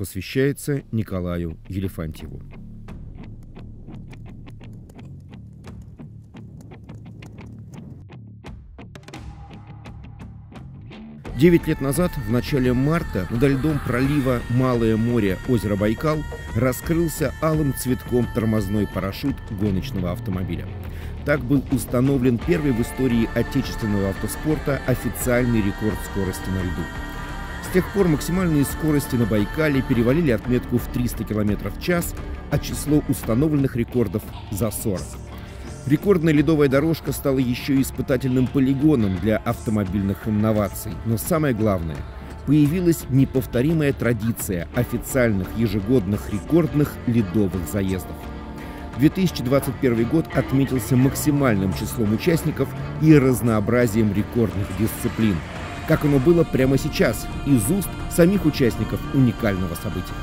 Посвящается Николаю Елефантьеву. Девять лет назад, в начале марта, над льдом пролива Малое море озера Байкал раскрылся алым цветком тормозной парашют гоночного автомобиля. Так был установлен первый в истории отечественного автоспорта официальный рекорд скорости на льду. С тех пор максимальные скорости на Байкале перевалили отметку в 300 км в час, а число установленных рекордов за 40. Рекордная ледовая дорожка стала еще испытательным полигоном для автомобильных инноваций. Но самое главное, появилась неповторимая традиция официальных ежегодных рекордных ледовых заездов. 2021 год отметился максимальным числом участников и разнообразием рекордных дисциплин. Как оно было прямо сейчас, из уст самих участников уникального события.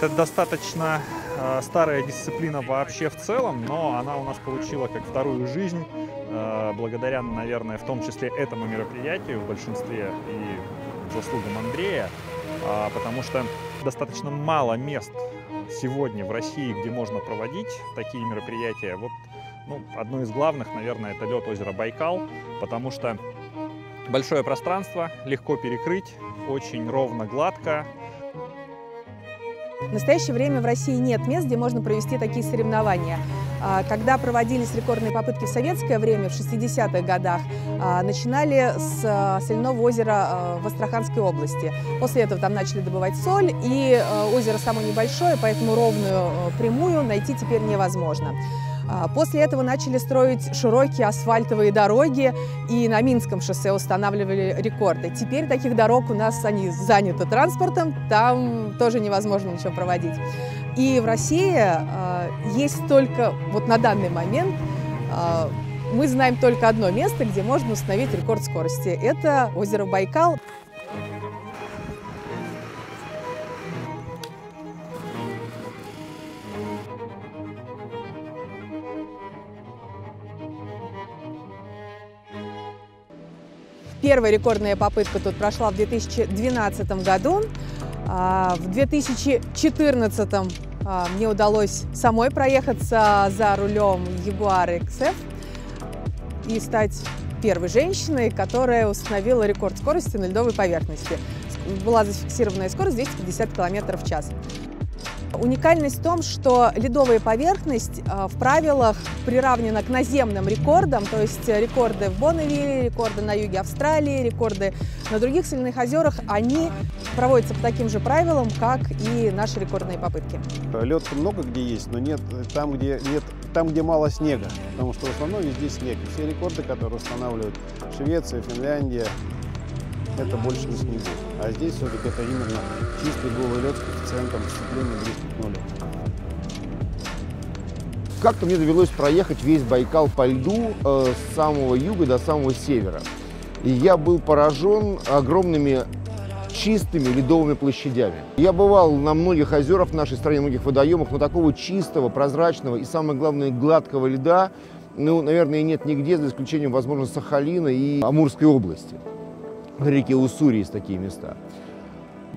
Это достаточно э, старая дисциплина вообще в целом, но она у нас получила как вторую жизнь, э, благодаря, наверное, в том числе этому мероприятию в большинстве и заслугам Андрея, э, потому что достаточно мало мест сегодня в России, где можно проводить такие мероприятия. Вот ну, одно из главных, наверное, это лед озера Байкал, потому что большое пространство, легко перекрыть, очень ровно, гладко, в настоящее время в России нет мест, где можно провести такие соревнования. А, когда проводились рекордные попытки в советское время, в 60-х годах, а, начинали с а, соляного озера в Астраханской области. После этого там начали добывать соль, и озеро само небольшое, поэтому ровную прямую найти теперь невозможно. После этого начали строить широкие асфальтовые дороги и на Минском шоссе устанавливали рекорды. Теперь таких дорог у нас они заняты транспортом, там тоже невозможно ничего проводить. И в России э, есть только, вот на данный момент, э, мы знаем только одно место, где можно установить рекорд скорости. Это озеро Байкал. Первая рекордная попытка тут прошла в 2012 году. А, в 2014 а, мне удалось самой проехаться за рулем Jaguar XF и стать первой женщиной, которая установила рекорд скорости на льдовой поверхности. Была зафиксированная скорость 250 км в час. Уникальность в том, что ледовая поверхность э, в правилах приравнена к наземным рекордам, то есть рекорды в Бонневилле, рекорды на юге Австралии, рекорды на других соляных озерах, они проводятся по таким же правилам, как и наши рекордные попытки. Лед много где есть, но нет там, где нет там, где мало снега, потому что в основном везде снег. Все рекорды, которые устанавливают Швеция, Финляндия, это больше не снегу. А здесь все-таки это именно чистый голый лед с коэффициентом сцепления близкий к нулю. Как-то мне довелось проехать весь Байкал по льду э, с самого юга до самого севера. И я был поражен огромными чистыми ледовыми площадями. Я бывал на многих озерах в нашей стране, многих водоемах, но такого чистого, прозрачного и, самое главное, гладкого льда, ну, наверное, нет нигде, за исключением, возможно, Сахалина и Амурской области на реке Уссури есть такие места.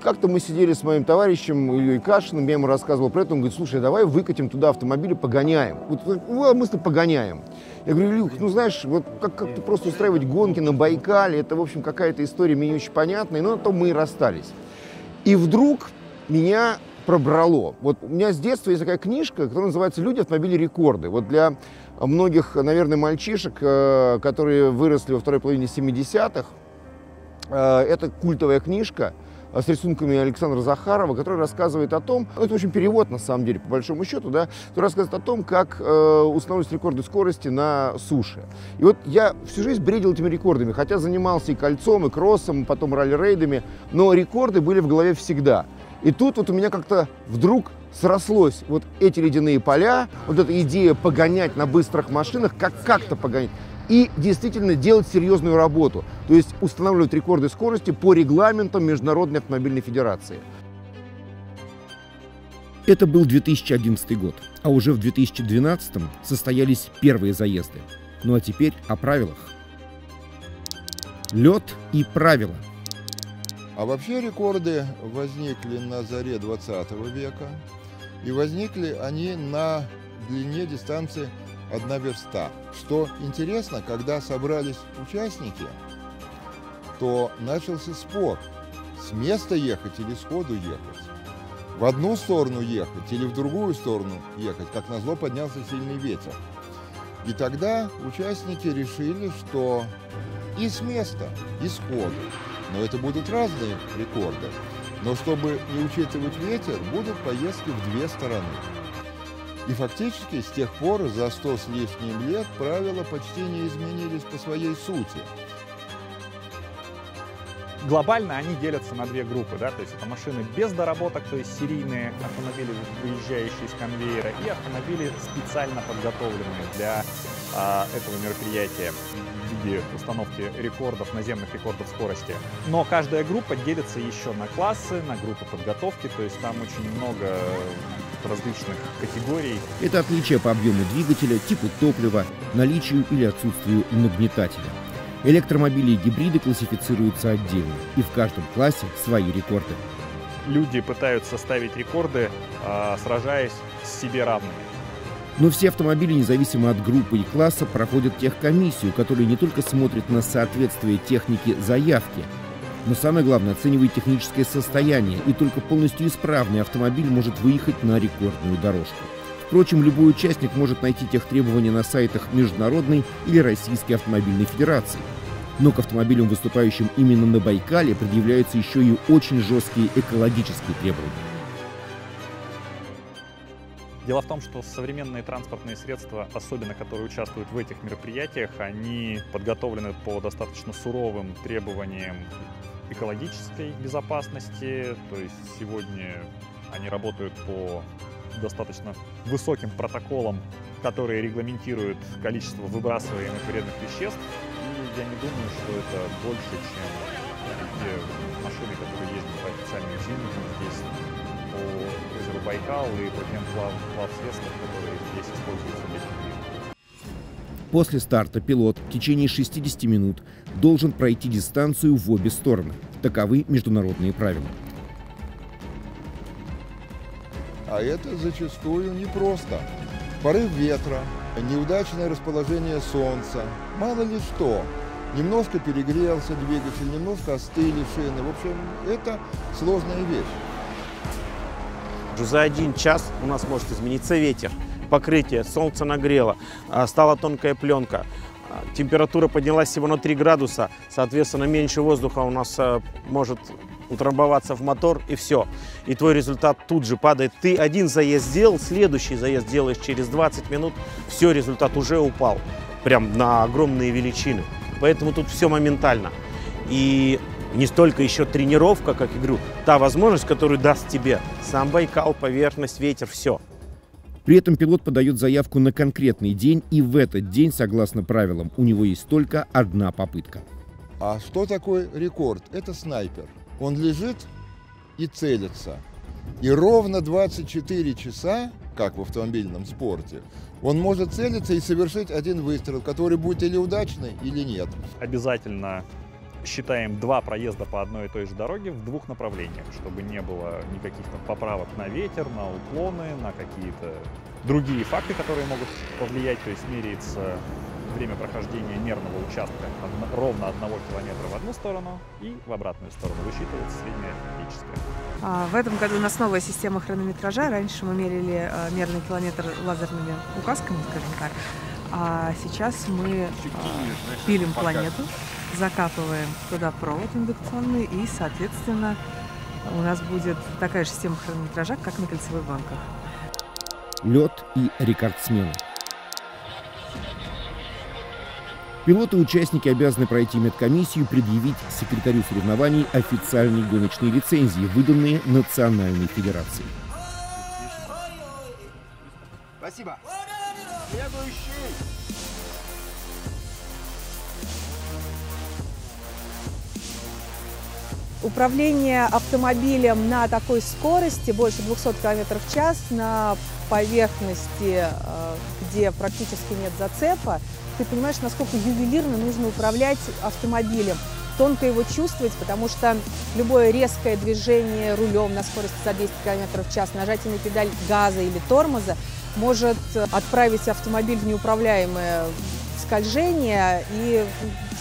Как-то мы сидели с моим товарищем Ильей Кашиным, я ему рассказывал про это, он говорит, слушай, давай выкатим туда автомобили, погоняем. Вот, вот мысли погоняем. Я говорю, Илюх, ну знаешь, вот как- как-то просто устраивать гонки на Байкале, это, в общем, какая-то история мне не очень понятная, но на том мы и расстались. И вдруг меня пробрало. Вот у меня с детства есть такая книжка, которая называется «Люди, автомобили, рекорды». Вот для многих, наверное, мальчишек, э, которые выросли во второй половине 70-х, Э, это культовая книжка э, с рисунками Александра Захарова, который рассказывает о том, ну, это, в общем, перевод, на самом деле, по большому счету, да, который рассказывает о том, как э, устанавливать рекорды скорости на суше. И вот я всю жизнь бредил этими рекордами, хотя занимался и кольцом, и кроссом, и потом ралли-рейдами, но рекорды были в голове всегда. И тут вот у меня как-то вдруг срослось вот эти ледяные поля, вот эта идея погонять на быстрых машинах, как как-то погонять и действительно делать серьезную работу, то есть устанавливать рекорды скорости по регламентам Международной автомобильной федерации. Это был 2011 год, а уже в 2012 состоялись первые заезды. Ну а теперь о правилах. Лед и правила. А вообще рекорды возникли на заре 20 века, и возникли они на длине дистанции 1 верста. Что интересно, когда собрались участники, то начался спор, с места ехать или сходу ехать. В одну сторону ехать или в другую сторону ехать, как назло поднялся сильный ветер. И тогда участники решили, что и с места, и сходу. Но это будут разные рекорды. Но чтобы не учитывать ветер, будут поездки в две стороны. И фактически с тех пор за сто с лишним лет правила почти не изменились по своей сути. Глобально они делятся на две группы, да, то есть это машины без доработок, то есть серийные автомобили, выезжающие из конвейера, и автомобили специально подготовленные для а, этого мероприятия в виде установки рекордов, наземных рекордов скорости. Но каждая группа делится еще на классы, на группы подготовки, то есть там очень много различных категорий. Это отличие по объему двигателя, типу топлива, наличию или отсутствию нагнетателя. Электромобили и гибриды классифицируются отдельно, и в каждом классе свои рекорды. Люди пытаются ставить рекорды, а, сражаясь с себе равными. Но все автомобили, независимо от группы и класса, проходят техкомиссию, которая не только смотрит на соответствие техники заявке, но самое главное оценивает техническое состояние, и только полностью исправный автомобиль может выехать на рекордную дорожку. Впрочем, любой участник может найти тех требования на сайтах Международной или Российской автомобильной федерации. Но к автомобилям, выступающим именно на Байкале, предъявляются еще и очень жесткие экологические требования. Дело в том, что современные транспортные средства, особенно которые участвуют в этих мероприятиях, они подготовлены по достаточно суровым требованиям экологической безопасности. То есть сегодня они работают по достаточно высоким протоколам, которые регламентируют количество выбрасываемых вредных веществ. И я не думаю, что это больше, чем те машины, которые ездят по официальным зимникам здесь по озеру Байкал и по тем плав, плавсредствам, которые здесь используются. После старта пилот в течение 60 минут должен пройти дистанцию в обе стороны. Таковы международные правила. А это зачастую непросто. Порыв ветра, неудачное расположение солнца, мало ли что. Немножко перегрелся двигатель, немножко остыли шины. В общем, это сложная вещь. За один час у нас может измениться ветер, покрытие, солнце нагрело, а, стала тонкая пленка, а, температура поднялась всего на 3 градуса, соответственно, меньше воздуха у нас а, может утрамбоваться в мотор и все. И твой результат тут же падает. Ты один заезд сделал, следующий заезд делаешь через 20 минут, все, результат уже упал. Прям на огромные величины. Поэтому тут все моментально. И не столько еще тренировка, как говорю, та возможность, которую даст тебе сам Байкал, поверхность, ветер, все. При этом пилот подает заявку на конкретный день, и в этот день, согласно правилам, у него есть только одна попытка. А что такое рекорд? Это снайпер. Он лежит и целится. И ровно 24 часа, как в автомобильном спорте, он может целиться и совершить один выстрел, который будет или удачный, или нет. Обязательно считаем два проезда по одной и той же дороге в двух направлениях, чтобы не было никаких там поправок на ветер, на уклоны, на какие-то другие факты, которые могут повлиять, то есть меряется время прохождения мерного участка одно- ровно одного километра в одну сторону и в обратную сторону высчитывается средняя арифметическая. А, В этом году у нас новая система хронометража. Раньше мы мерили а, мерный километр лазерными указками, скажем так. А сейчас мы а, пилим планету, закапываем туда провод индукционный и, соответственно, у нас будет такая же система хронометража, как на кольцевых гонках. Лед и рекордсмены. Пилоты и участники обязаны пройти медкомиссию и предъявить секретарю соревнований официальные гоночные лицензии, выданные Национальной Федерацией. Спасибо. Следующий. Управление автомобилем на такой скорости, больше 200 км в час, на поверхности, э, где практически нет зацепа, ты понимаешь, насколько ювелирно нужно управлять автомобилем тонко его чувствовать, потому что любое резкое движение рулем на скорости за 200 км в час, нажатие на педаль газа или тормоза может отправить автомобиль в неуправляемое скольжение, и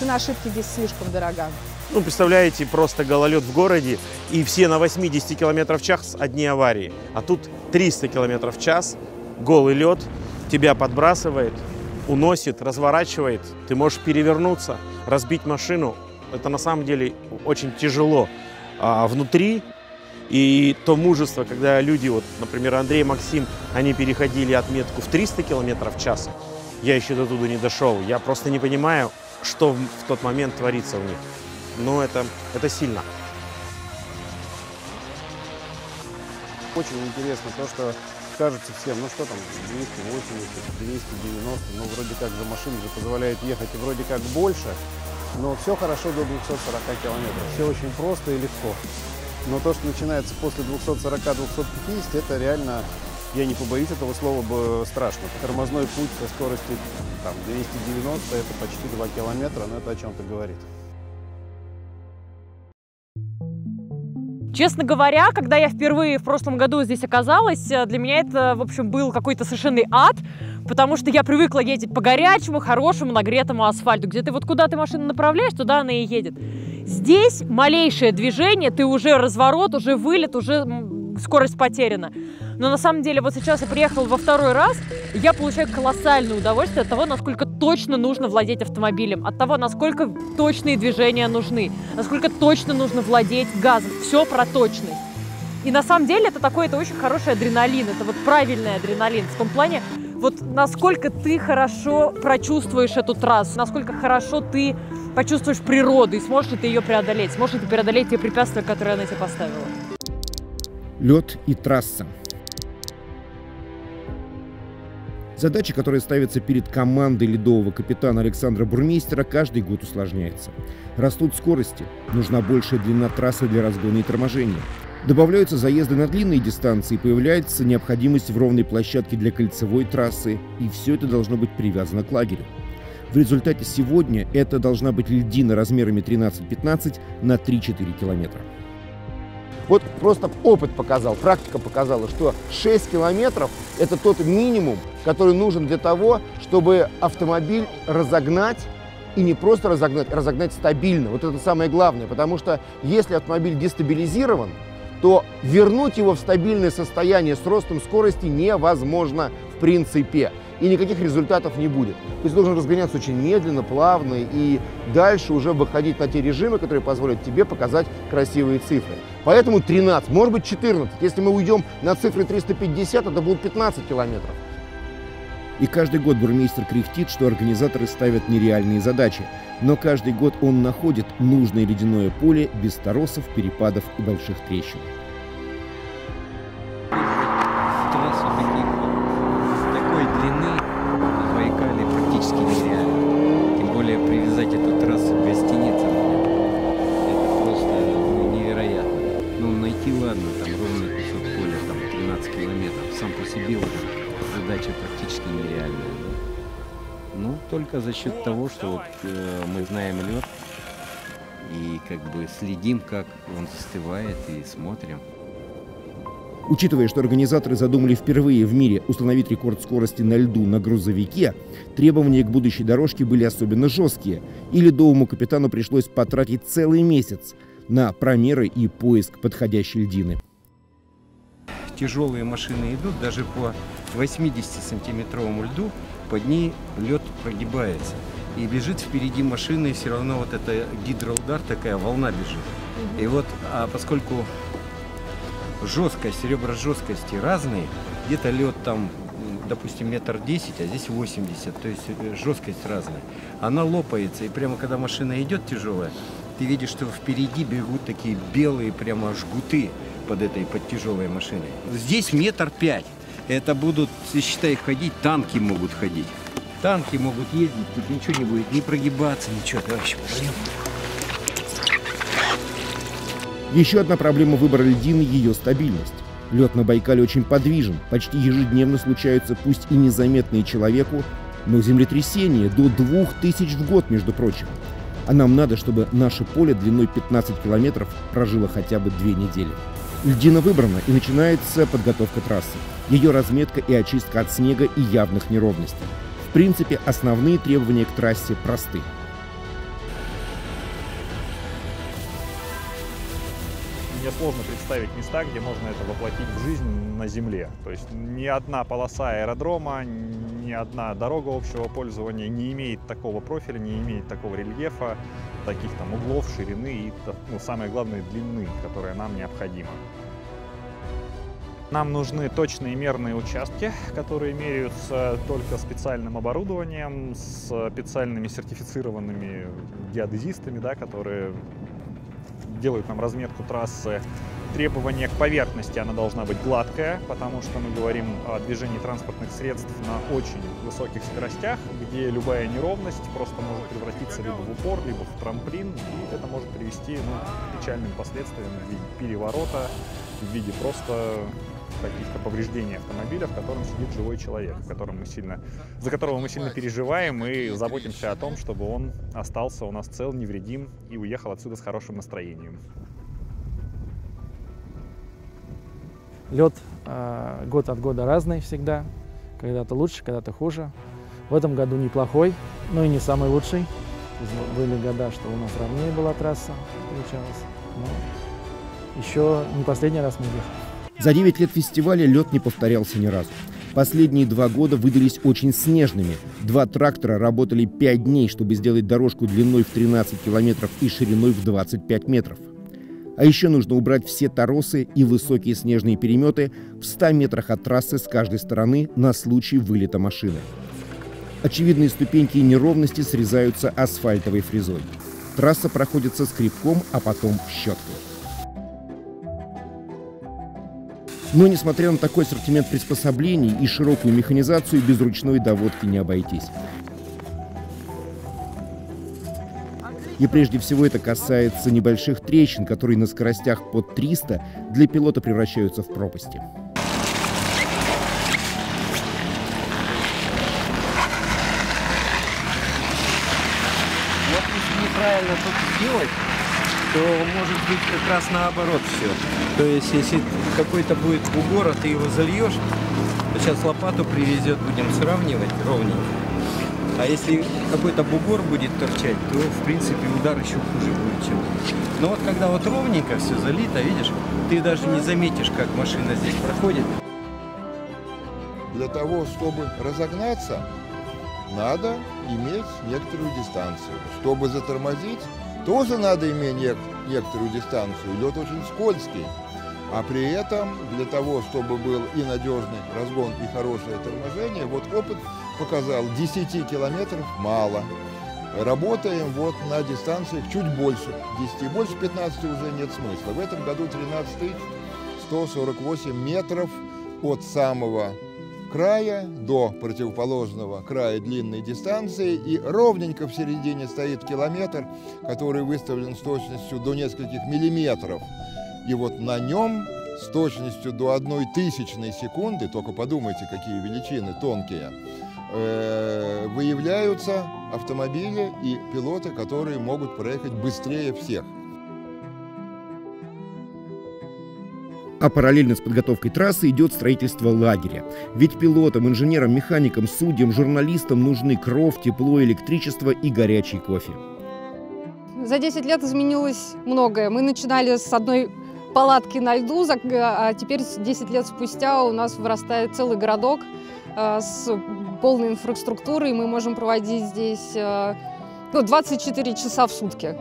цена ошибки здесь слишком дорога. Ну, представляете, просто гололед в городе, и все на 80 км в час одни аварии. А тут 300 км в час, голый лед, тебя подбрасывает, уносит, разворачивает. Ты можешь перевернуться, разбить машину. Это на самом деле очень тяжело а внутри. И то мужество, когда люди, вот, например, Андрей Максим, они переходили отметку в 300 км в час, я еще до туда не дошел. Я просто не понимаю, что в, тот момент творится у них. Но это, это сильно. Очень интересно то, что кажется всем, ну что там, 280, 290, ну вроде как же машина же позволяет ехать и вроде как больше, но все хорошо до 240 километров, все очень просто и легко. Но то, что начинается после 240-250, это реально, я не побоюсь этого слова, бы страшно. Тормозной путь со скоростью там, 290, это почти 2 километра, но это о чем-то говорит. Честно говоря, когда я впервые в прошлом году здесь оказалась, э, для меня это, в общем, был какой-то совершенный ад, потому что я привыкла ездить по горячему, хорошему, нагретому асфальту, где ты вот куда ты машину направляешь, туда она и едет. Здесь малейшее движение, ты уже разворот, уже вылет, уже скорость потеряна. Но на самом деле вот сейчас я приехала во второй раз, я получаю колоссальное удовольствие от того, насколько точно нужно владеть автомобилем, от того, насколько точные движения нужны, насколько точно нужно владеть газом. Все про точность. И на самом деле это такой, это очень хороший адреналин, это вот правильный адреналин в том плане, вот насколько ты хорошо прочувствуешь эту трассу, насколько хорошо ты почувствуешь природу и сможешь ли ты ее преодолеть, сможешь ли ты преодолеть те препятствия, которые она тебе поставила лед и трасса. Задача, которая ставится перед командой ледового капитана Александра Бурмейстера, каждый год усложняется. Растут скорости, нужна большая длина трассы для разгона и торможения. Добавляются заезды на длинные дистанции, появляется необходимость в ровной площадке для кольцевой трассы, и все это должно быть привязано к лагерю. В результате сегодня это должна быть льдина размерами 13-15 на 3-4 километра. Вот просто опыт показал, практика показала, что 6 километров – это тот минимум, который нужен для того, чтобы автомобиль разогнать и не просто разогнать, а разогнать стабильно. Вот это самое главное, потому что если автомобиль дестабилизирован, то вернуть его в стабильное состояние с ростом скорости невозможно в принципе и никаких результатов не будет. То есть должен разгоняться очень медленно, плавно и дальше уже выходить на те режимы, которые позволят тебе показать красивые цифры. Поэтому 13, может быть 14. Если мы уйдем на цифры 350, это будут 15 километров. И каждый год бурмистр кряхтит, что организаторы ставят нереальные задачи. Но каждый год он находит нужное ледяное поле без торосов, перепадов и больших трещин. Счет того, что вот, э, мы знаем лед и как бы следим, как он застывает и смотрим. Учитывая, что организаторы задумали впервые в мире установить рекорд скорости на льду на грузовике, требования к будущей дорожке были особенно жесткие, и ледовому капитану пришлось потратить целый месяц на промеры и поиск подходящей льдины. Тяжелые машины идут даже по 80-сантиметровому льду, под ней лед прогибается. И бежит впереди машины, и все равно вот это гидроудар, такая волна бежит. И вот, а поскольку жесткость, ребра жесткости разные, где-то лед там, допустим, метр десять, а здесь 80, то есть э, жесткость разная. Она лопается, и прямо когда машина идет тяжелая, ты видишь, что впереди бегут такие белые прямо жгуты под этой, под тяжелой машиной. Здесь метр пять. Это будут, считай, ходить, танки могут ходить. Танки могут ездить, тут ничего не будет, не прогибаться, ничего. Еще пойдем. Еще одна проблема выбора льдины – ее стабильность. Лед на Байкале очень подвижен, почти ежедневно случаются пусть и незаметные человеку, но землетрясения до 2000 в год, между прочим. А нам надо, чтобы наше поле длиной 15 километров прожило хотя бы две недели. Льдина выбрана и начинается подготовка трассы. Ее разметка и очистка от снега и явных неровностей. В принципе, основные требования к трассе просты. Мне сложно представить места, где можно это воплотить в жизнь на Земле. То есть ни одна полоса аэродрома, ни одна дорога общего пользования не имеет такого профиля, не имеет такого рельефа, таких там углов, ширины и, ну, самое главное, длины, которая нам необходима. Нам нужны точные мерные участки, которые меряются только специальным оборудованием, с специальными сертифицированными геодезистами, да, которые делают нам разметку трассы. Требование к поверхности, она должна быть гладкая, потому что мы говорим о движении транспортных средств на очень высоких скоростях, где любая неровность просто может превратиться либо в упор, либо в трамплин, и это может привести ну, к печальным последствиям в виде переворота, в виде просто каких-то повреждений автомобиля, в котором сидит живой человек, мы сильно, за которого мы сильно переживаем и заботимся о том, чтобы он остался у нас цел, невредим и уехал отсюда с хорошим настроением. Лед э, год от года разный всегда. Когда-то лучше, когда-то хуже. В этом году неплохой, но и не самый лучший. Были года, что у нас ровнее была трасса, получалось. Но еще не последний раз мы ехали. За 9 лет фестиваля лед не повторялся ни разу. Последние два года выдались очень снежными. Два трактора работали 5 дней, чтобы сделать дорожку длиной в 13 километров и шириной в 25 метров. А еще нужно убрать все торосы и высокие снежные переметы в 100 метрах от трассы с каждой стороны на случай вылета машины. Очевидные ступеньки и неровности срезаются асфальтовой фрезой. Трасса проходит со скребком, а потом щеткой. Но, несмотря на такой ассортимент приспособлений и широкую механизацию, без ручной доводки не обойтись. И прежде всего это касается небольших трещин, которые на скоростях под 300 для пилота превращаются в пропасти. Вот если неправильно тут сделать, то может быть как раз наоборот все. То есть если какой-то будет бугор, а ты его зальешь, то сейчас лопату привезет, будем сравнивать ровненько. А если какой-то бугор будет торчать, то в принципе удар еще хуже будет, чем. Но вот когда вот ровненько все залито, видишь, ты даже не заметишь, как машина здесь проходит. Для того, чтобы разогнаться, надо иметь некоторую дистанцию. Чтобы затормозить, тоже надо иметь некоторую дистанцию. Лед очень скользкий. А при этом для того, чтобы был и надежный разгон, и хорошее торможение, вот опыт показал, 10 километров мало. Работаем вот на дистанциях чуть больше 10. Больше 15 уже нет смысла. В этом году 13 148 метров от самого края до противоположного края длинной дистанции и ровненько в середине стоит километр, который выставлен с точностью до нескольких миллиметров. И вот на нем с точностью до одной тысячной секунды, только подумайте, какие величины тонкие, э, выявляются автомобили и пилоты, которые могут проехать быстрее всех. А параллельно с подготовкой трассы идет строительство лагеря. Ведь пилотам, инженерам, механикам, судьям, журналистам нужны кровь, тепло, электричество и горячий кофе. За 10 лет изменилось многое. Мы начинали с одной палатки на льду, а теперь 10 лет спустя у нас вырастает целый городок э, с полной инфраструктурой. Мы можем проводить здесь 24 э, часа в сутки.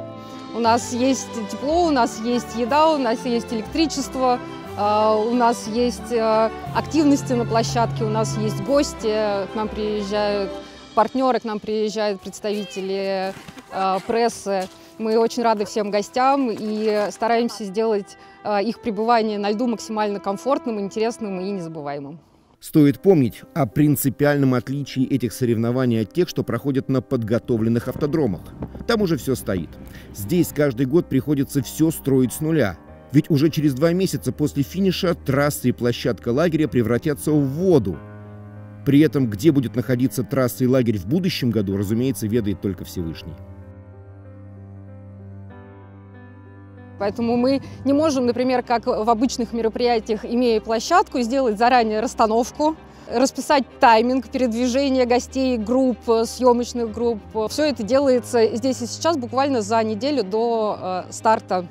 У нас есть тепло, у нас есть еда, у нас есть электричество, а, у нас есть э, активности на площадке, у нас есть гости, к нам приезжают партнеры, к нам приезжают представители э, прессы. Мы очень рады всем гостям и стараемся сделать э, их пребывание на льду максимально комфортным, интересным и незабываемым. Стоит помнить о принципиальном отличии этих соревнований от тех, что проходят на подготовленных автодромах. Там уже все стоит. Здесь каждый год приходится все строить с нуля, Ведь уже через два месяца после финиша трасса и площадка лагеря превратятся в воду. При этом, где будет находиться трасса и лагерь в будущем году, разумеется, ведает только Всевышний. Поэтому мы не можем, например, как в обычных мероприятиях, имея площадку, сделать заранее расстановку, расписать тайминг передвижения гостей, групп, съемочных групп. Все это делается здесь и сейчас буквально за неделю до э, старта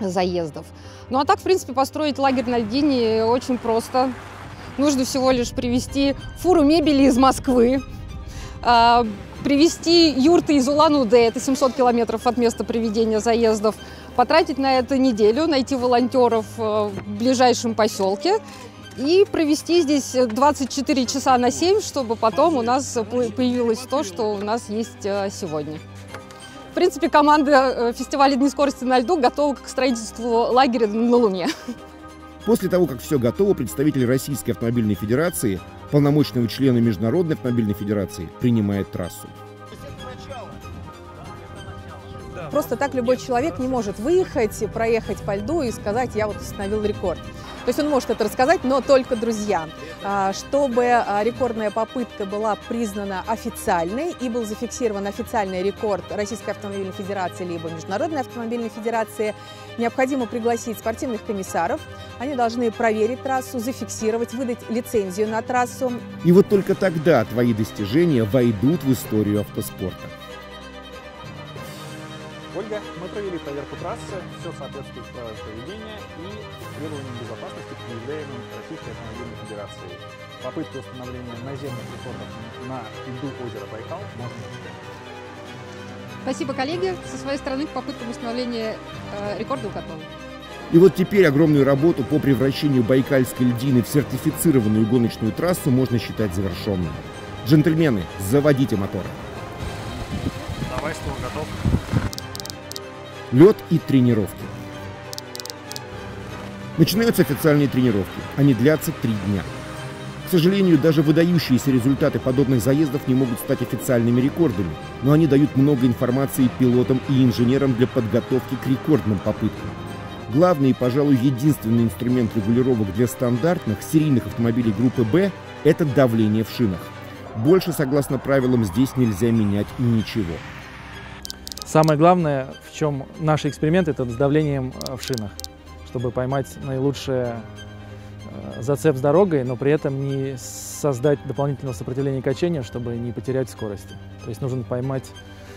заездов. Ну а так, в принципе, построить лагерь на льдине очень просто. Нужно всего лишь привезти фуру мебели из Москвы, э, привезти юрты из Улан-Удэ, это 700 километров от места проведения заездов, потратить на это неделю, найти волонтеров э, в ближайшем поселке и провести здесь 24 часа на 7, чтобы потом у нас появилось то, что у нас есть э, сегодня. В принципе, команда э, фестиваля «Дни скорости на льду» готова к строительству лагеря на Луне. После того, как все готово, представитель Российской автомобильной федерации, полномочного члена Международной автомобильной федерации, принимает трассу. Просто так любой человек не может выехать, проехать по льду и сказать, я вот установил рекорд. То есть он может это рассказать, но только друзьям. А, чтобы а, рекордная попытка была признана официальной и был зафиксирован официальный рекорд Российской автомобильной федерации либо Международной автомобильной федерации, необходимо пригласить спортивных комиссаров. Они должны проверить трассу, зафиксировать, выдать лицензию на трассу. И вот только тогда твои достижения войдут в историю автоспорта. Провели проверку трассы, все соответствует правилам поведения и требованиям безопасности, предъявляемым Российской автомобильной федерацией. Попытки установления наземных рекордов на льду озера Байкал можно Спасибо, коллеги. Со своей стороны к попыткам установления э, рекордов готовы. И вот теперь огромную работу по превращению Байкальской льдины в сертифицированную гоночную трассу можно считать завершенной. Джентльмены, заводите моторы. Давай, ствол готов. Лед и тренировки. Начинаются официальные тренировки. Они длятся три дня. К сожалению, даже выдающиеся результаты подобных заездов не могут стать официальными рекордами, но они дают много информации пилотам и инженерам для подготовки к рекордным попыткам. Главный и, пожалуй, единственный инструмент регулировок для стандартных серийных автомобилей группы «Б» – это давление в шинах. Больше, согласно правилам, здесь нельзя менять ничего. Самое главное, в чем наш эксперимент, это с давлением э, в шинах, чтобы поймать наилучшее э, зацеп с дорогой, но при этом не создать дополнительного сопротивления качения, чтобы не потерять скорости. То есть нужно поймать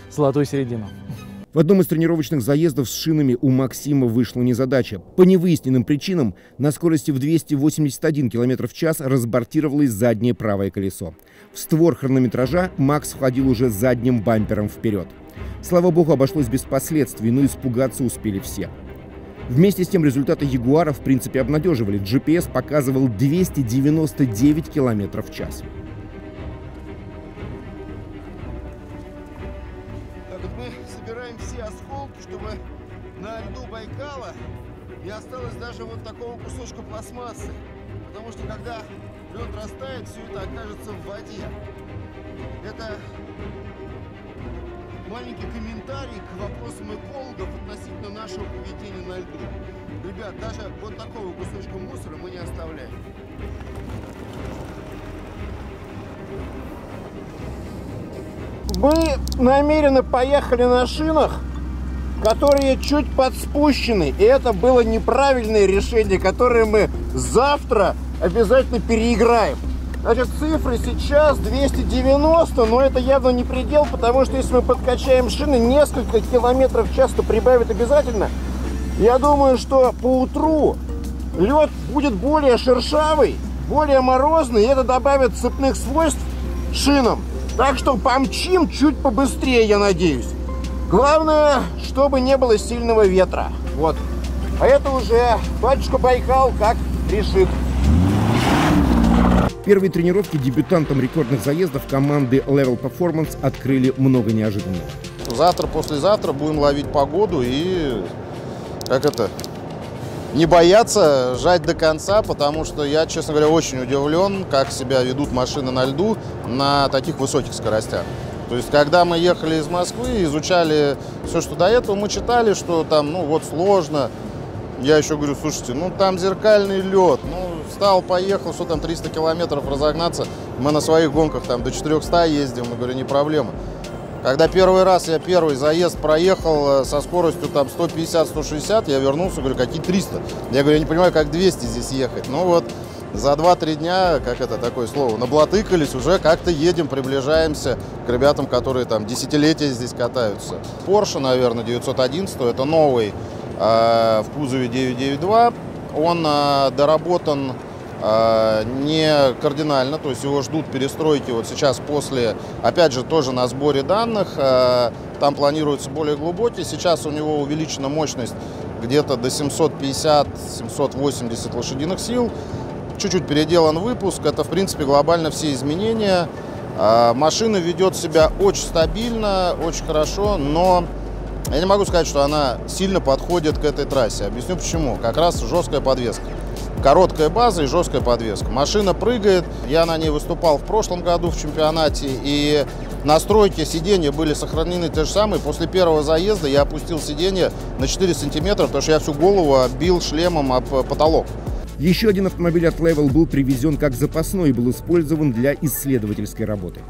золотую середину. В одном из тренировочных заездов с шинами у Максима вышла незадача. По невыясненным причинам на скорости в 281 км в час разбортировалось заднее правое колесо. В створ хронометража Макс входил уже задним бампером вперед. Слава богу, обошлось без последствий, но испугаться успели все. Вместе с тем результаты Ягуара в принципе обнадеживали. GPS показывал 299 км в час. Так вот мы собираем все осколки, чтобы на льду Байкала не осталось даже вот такого кусочка пластмассы. Потому что когда лед растает, все это окажется в воде. Это маленький комментарий к вопросам экологов относительно нашего поведения на льду. Ребят, даже вот такого кусочка мусора мы не оставляем. Мы намеренно поехали на шинах, которые чуть подспущены. И это было неправильное решение, которое мы завтра обязательно переиграем. Значит, цифры сейчас 290, но это явно не предел, потому что если мы подкачаем шины несколько километров в час, то прибавит обязательно. Я думаю, что по утру лед будет более шершавый, более морозный, и это добавит цепных свойств шинам. Так что помчим чуть побыстрее, я надеюсь. Главное, чтобы не было сильного ветра. Вот. А это уже батюшка Байкал как решит. Первые тренировки дебютантам рекордных заездов команды Level Performance открыли много неожиданного. Завтра, послезавтра будем ловить погоду и, как это, не бояться жать до конца, потому что я, честно говоря, очень удивлен, как себя ведут машины на льду на таких высоких скоростях. То есть, когда мы ехали из Москвы, изучали все, что до этого, мы читали, что там, ну вот, сложно, Я еще говорю, слушайте, ну там зеркальный лед, ну встал, поехал, что там 300 километров разогнаться, мы на своих гонках там до 400 ездим, я говорю, не проблема. Когда первый раз я первый заезд проехал э, со скоростью там 150-160, я вернулся, говорю, какие 300? Я говорю, я не понимаю, как 200 здесь ехать. Ну вот, за 2-3 дня, как это такое слово, наблатыкались, уже как-то едем, приближаемся к ребятам, которые там десятилетия здесь катаются. Porsche, наверное, 911, это новый в кузове 992. Он э, доработан э, не кардинально, то есть его ждут перестройки вот сейчас после, опять же, тоже на сборе данных. Э, там планируется более глубокий. Сейчас у него увеличена мощность где-то до 750-780 лошадиных сил чуть-чуть переделан выпуск. Это, в принципе, глобально все изменения. Машина ведет себя очень стабильно, очень хорошо, но я не могу сказать, что она сильно подходит к этой трассе. Объясню почему. Как раз жесткая подвеска. Короткая база и жесткая подвеска. Машина прыгает. Я на ней выступал в прошлом году в чемпионате. И настройки сиденья были сохранены те же самые. После первого заезда я опустил сиденье на 4 сантиметра, потому что я всю голову отбил шлемом об потолок. Еще один автомобиль от Level был привезен как запасной и был использован для исследовательской работы.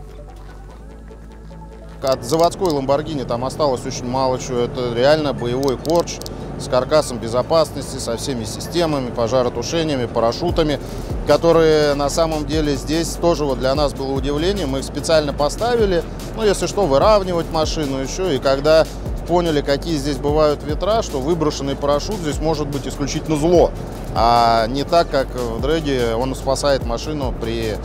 От заводской Lamborghini там осталось очень мало чего. Это реально боевой корч с каркасом безопасности, со всеми системами, пожаротушениями, парашютами, которые на самом деле здесь тоже вот для нас было удивлением. Мы их специально поставили, ну, если что, выравнивать машину еще. И когда поняли, какие здесь бывают ветра, что выброшенный парашют здесь может быть исключительно зло, а не так, как в дрэге он спасает машину при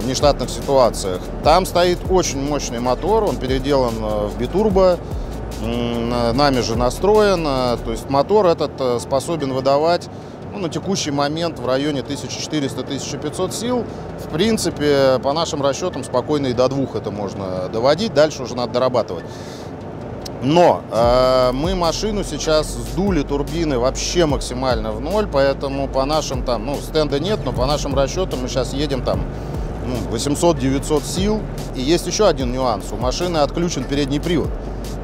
внештатных ситуациях. Там стоит очень мощный мотор, он переделан э, в битурбо, нами же настроен, э, то есть мотор этот э, способен выдавать ну, на текущий момент в районе 1400-1500 сил. В принципе, по нашим расчетам, спокойно и до двух это можно доводить, дальше уже надо дорабатывать. Но э, мы машину сейчас сдули турбины вообще максимально в ноль, поэтому по нашим там, ну, стенда нет, но по нашим расчетам мы сейчас едем там ну, 800-900 сил. И есть еще один нюанс. У машины отключен передний привод.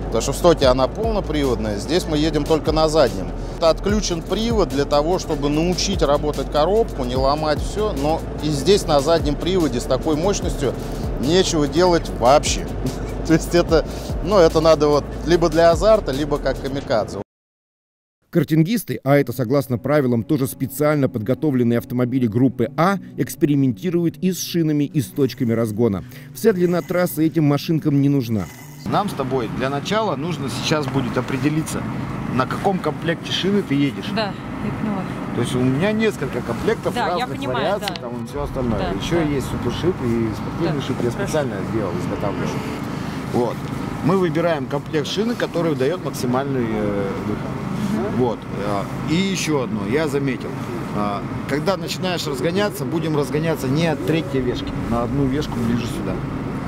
Потому что в стоке она полноприводная, здесь мы едем только на заднем. Отключен привод для того, чтобы научить работать коробку, не ломать все. Но и здесь на заднем приводе с такой мощностью нечего делать вообще. То есть это, ну, это надо вот либо для азарта, либо как камикадзе. Картингисты, а это согласно правилам тоже специально подготовленные автомобили группы А, экспериментируют и с шинами, и с точками разгона. Вся длина трассы этим машинкам не нужна. Нам с тобой для начала нужно сейчас будет определиться, на каком комплекте шины ты едешь. Да, я поняла. То есть у меня несколько комплектов да, разных понимаю, вариаций, да. там и все остальное. Да, Еще да. есть супершип и спортивный Да, шип. Я хорошо. специально сделал, изготавливаю. Вот. Мы выбираем комплект шины, который дает максимальный э, выход. Вот. Э, И еще одно, я заметил. А, Когда начинаешь разгоняться, будем разгоняться не от третьей вешки, на одну вешку ближе сюда.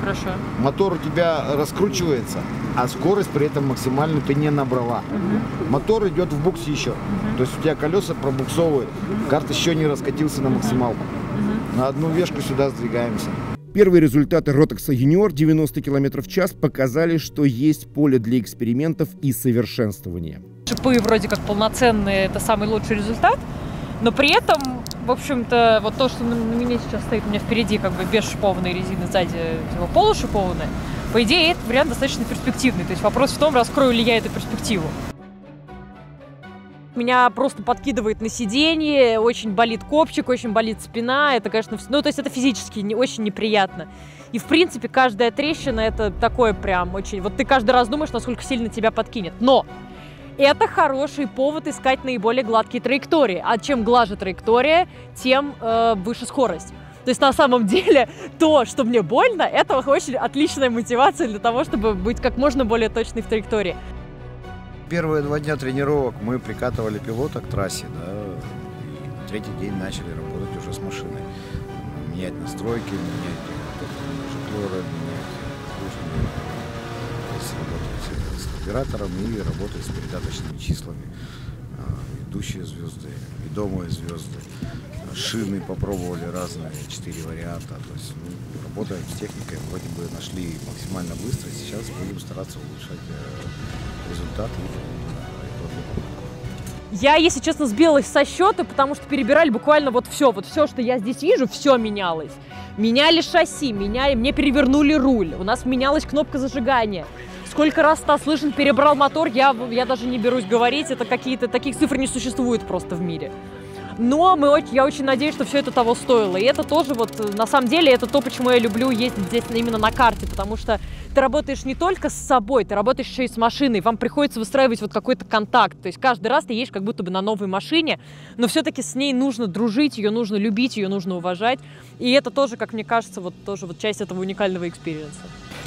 Хорошо. Мотор у тебя раскручивается, а скорость при этом максимальную ты не набрала. Мотор идет в буксе еще. То есть у тебя колеса пробуксовывают, карт еще не раскатился на максималку. На одну вешку сюда сдвигаемся. Первые результаты Ротекса Юниор 90 км в час показали, что есть поле для экспериментов и совершенствования. Шипы вроде как полноценные, это самый лучший результат, но при этом, в общем-то, вот то, что на на меня сейчас стоит у меня впереди, как бы без шипованной резины, сзади типа, полушипованная, по идее, этот вариант достаточно перспективный. То есть вопрос в том, раскрою ли я эту перспективу. Меня просто подкидывает на сиденье, очень болит копчик, очень болит спина. Это, конечно, ну, то есть это физически не, очень неприятно. И, в принципе, каждая трещина это такое прям очень... Вот ты каждый раз думаешь, насколько сильно тебя подкинет. Но это хороший повод искать наиболее гладкие траектории. А чем глаже траектория, тем э, выше скорость. То есть на самом деле то, что мне больно, это очень отличная мотивация для того, чтобы быть как можно более точной в траектории. Первые два дня тренировок мы прикатывали пилота к трассе, да, и на третий день начали работать уже с машиной. Менять настройки, менять шаклеры, менять службы, карбюратором и работать с передаточными числами. А, Идущие звезды, ведомые звезды, шины попробовали разные, четыре варианта. То есть ну, работаем с техникой, вроде бы нашли максимально быстро, сейчас будем стараться улучшать э, результат и итоги. Я, если честно, сбилась со счета, потому что перебирали буквально вот все, вот все, что я здесь вижу, все менялось. Меняли шасси, меняли, мне перевернули руль, у нас менялась кнопка зажигания. Сколько раз Стас Лыжин перебрал мотор, я, я даже не берусь говорить, это какие-то, таких цифр не существует просто в мире. Но мы, я очень надеюсь, что все это того стоило. И это тоже вот, на самом деле, это то, почему я люблю ездить здесь именно на карте, потому что ты работаешь не только с собой, ты работаешь еще и с машиной, вам приходится выстраивать вот какой-то контакт. То есть каждый раз ты едешь как будто бы на новой машине, но все-таки с ней нужно дружить, ее нужно любить, ее нужно уважать. И это тоже, как мне кажется, вот тоже вот часть этого уникального экспириенса.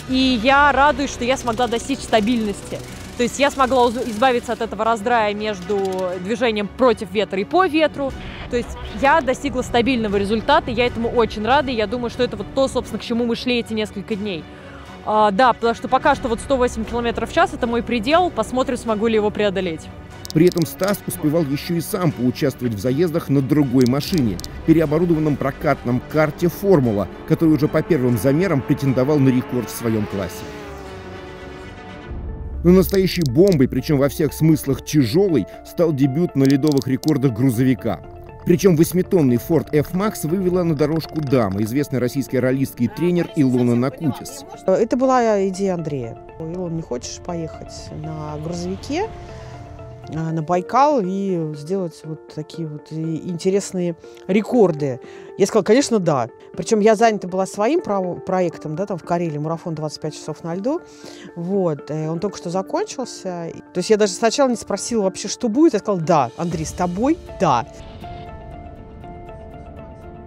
И я радуюсь, что я смогла достичь стабильности. То есть я смогла избавиться от этого раздрая между движением против ветра и по ветру. То есть я достигла стабильного результата, я этому очень рада, и я думаю, что это вот то, собственно, к чему мы шли эти несколько дней. А, да, потому что пока что вот 108 км в час – это мой предел, посмотрим, смогу ли его преодолеть. При этом Стас успевал еще и сам поучаствовать в заездах на другой машине, переоборудованном прокатном карте «Формула», который уже по первым замерам претендовал на рекорд в своем классе. Но настоящей бомбой, причем во всех смыслах тяжелой, стал дебют на ледовых рекордах грузовика. Причем восьмитонный Ford F-Max вывела на дорожку дама, известный российский ролистский тренер Илона Накутис. Это была идея Андрея. Илон, не хочешь поехать на грузовике на Байкал и сделать вот такие вот интересные рекорды. Я сказала, конечно, да. Причем я занята была своим проектом, да, там в Карелии, марафон 25 часов на льду. Вот, э, он только что закончился. То есть я даже сначала не спросила вообще, что будет. Я сказала, да, Андрей, с тобой, да.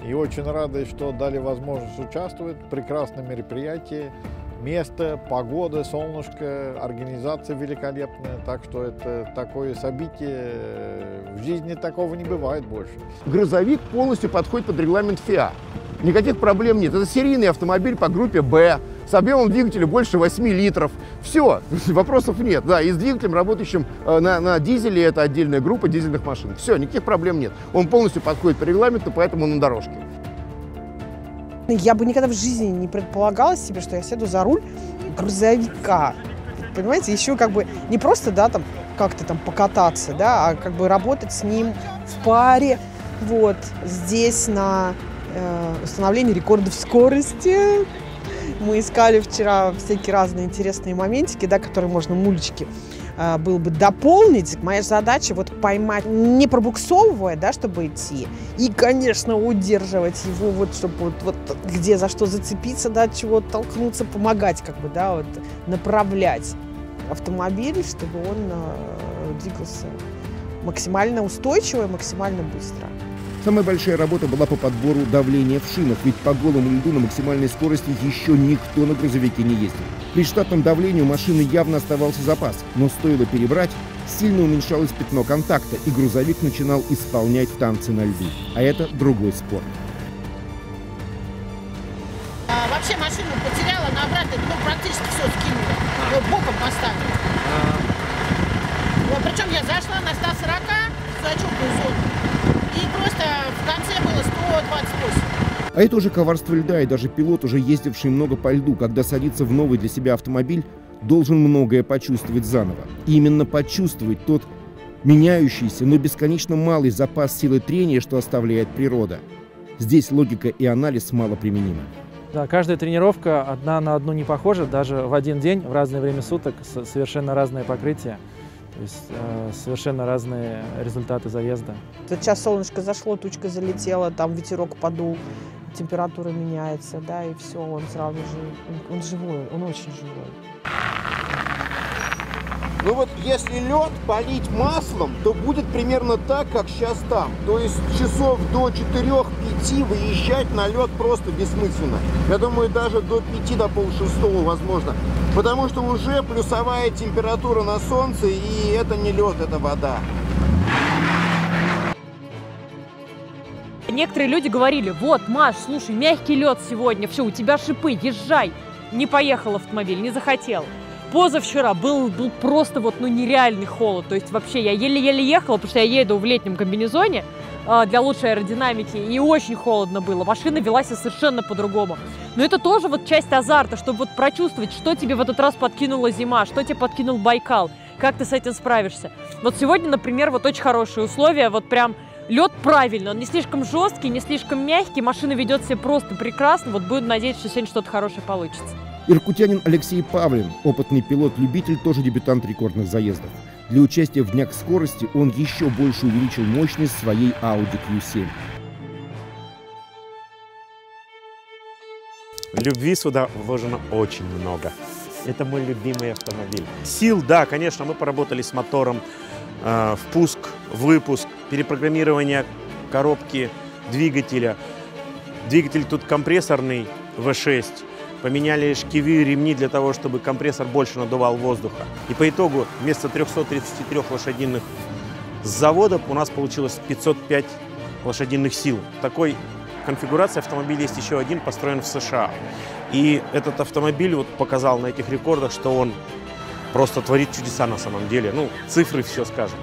И очень рады, что дали возможность участвовать в прекрасном мероприятии место, погода, солнышко, организация великолепная. Так что это такое событие, в жизни такого не бывает больше. Грузовик полностью подходит под регламент ФИА. Никаких проблем нет. Это серийный автомобиль по группе «Б» с объемом двигателя больше 8 литров. Все, вопросов нет. Да, и с двигателем, работающим э, на, на дизеле, это отдельная группа дизельных машин. Все, никаких проблем нет. Он полностью подходит по регламенту, поэтому он на дорожке. Я бы никогда в жизни не предполагала себе, что я сяду за руль грузовика. Понимаете, еще как бы не просто, да, там как-то там покататься, да, а как бы работать с ним в паре. Вот здесь на э, установлении рекордов скорости мы искали вчера всякие разные интересные моментики, да, которые можно мульчики Э, было бы дополнить. Моя задача вот поймать, не пробуксовывая, да, чтобы идти, и, конечно, удерживать его, вот, чтобы вот, вот где за что зацепиться, да, чего толкнуться, помогать, как бы, да, вот, направлять автомобиль, чтобы он э, двигался максимально устойчиво и максимально быстро. Самая большая работа была по подбору давления в шинах, ведь по голому льду на максимальной скорости еще никто на грузовике не ездил. При штатном давлении у машины явно оставался запас, но стоило перебрать, сильно уменьшалось пятно контакта, и грузовик начинал исполнять танцы на льду. А это другой спорт. А, вообще машину потеряла, на обратно, ну, практически все скинула. Вот боком поставила. А. Причем я зашла на 140 в зачетную зону. И просто в конце было 128. А это уже коварство льда, и даже пилот, уже ездивший много по льду, когда садится в новый для себя автомобиль, должен многое почувствовать заново. И именно почувствовать тот меняющийся, но бесконечно малый запас силы трения, что оставляет природа. Здесь логика и анализ мало применимы. Да, каждая тренировка одна на одну не похожа, даже в один день, в разное время суток, совершенно разное покрытие. То есть э, совершенно разные результаты заезда. Сейчас солнышко зашло, тучка залетела, там ветерок подул, температура меняется, да, и все, он сразу же, он, он живой, он очень живой. Ну вот если лед полить маслом, то будет примерно так, как сейчас там. То есть часов до 4-5 выезжать на лед просто бессмысленно. Я думаю, даже до 5 до полшестого возможно. Потому что уже плюсовая температура на солнце, и это не лед, это вода. Некоторые люди говорили, вот, Маш, слушай, мягкий лед сегодня, все, у тебя шипы, езжай. Не поехал автомобиль, не захотел позавчера был, был просто вот, ну, нереальный холод. То есть вообще я еле-еле ехала, потому что я еду в летнем комбинезоне э, для лучшей аэродинамики, и очень холодно было. Машина велась совершенно по-другому. Но это тоже вот часть азарта, чтобы вот прочувствовать, что тебе в этот раз подкинула зима, что тебе подкинул Байкал. как ты с этим справишься. Вот сегодня, например, вот очень хорошие условия, вот прям лед правильно, он не слишком жесткий, не слишком мягкий, машина ведет себя просто прекрасно, вот буду надеяться, что сегодня что-то хорошее получится. Иркутянин Алексей Павлин, опытный пилот-любитель, тоже дебютант рекордных заездов. Для участия в днях скорости он еще больше увеличил мощность своей Audi Q7. Любви сюда вложено очень много. Это мой любимый автомобиль. Сил, да, конечно, мы поработали с мотором. Э, впуск, выпуск, перепрограммирование коробки двигателя. Двигатель тут компрессорный V6. Поменяли шкивы, ремни для того, чтобы компрессор больше надувал воздуха. И по итогу вместо 333 лошадиных с завода у нас получилось 505 лошадиных сил. Такой конфигурации автомобиля есть еще один, построен в США. И этот автомобиль вот показал на этих рекордах, что он просто творит чудеса на самом деле. Ну, цифры все скажут.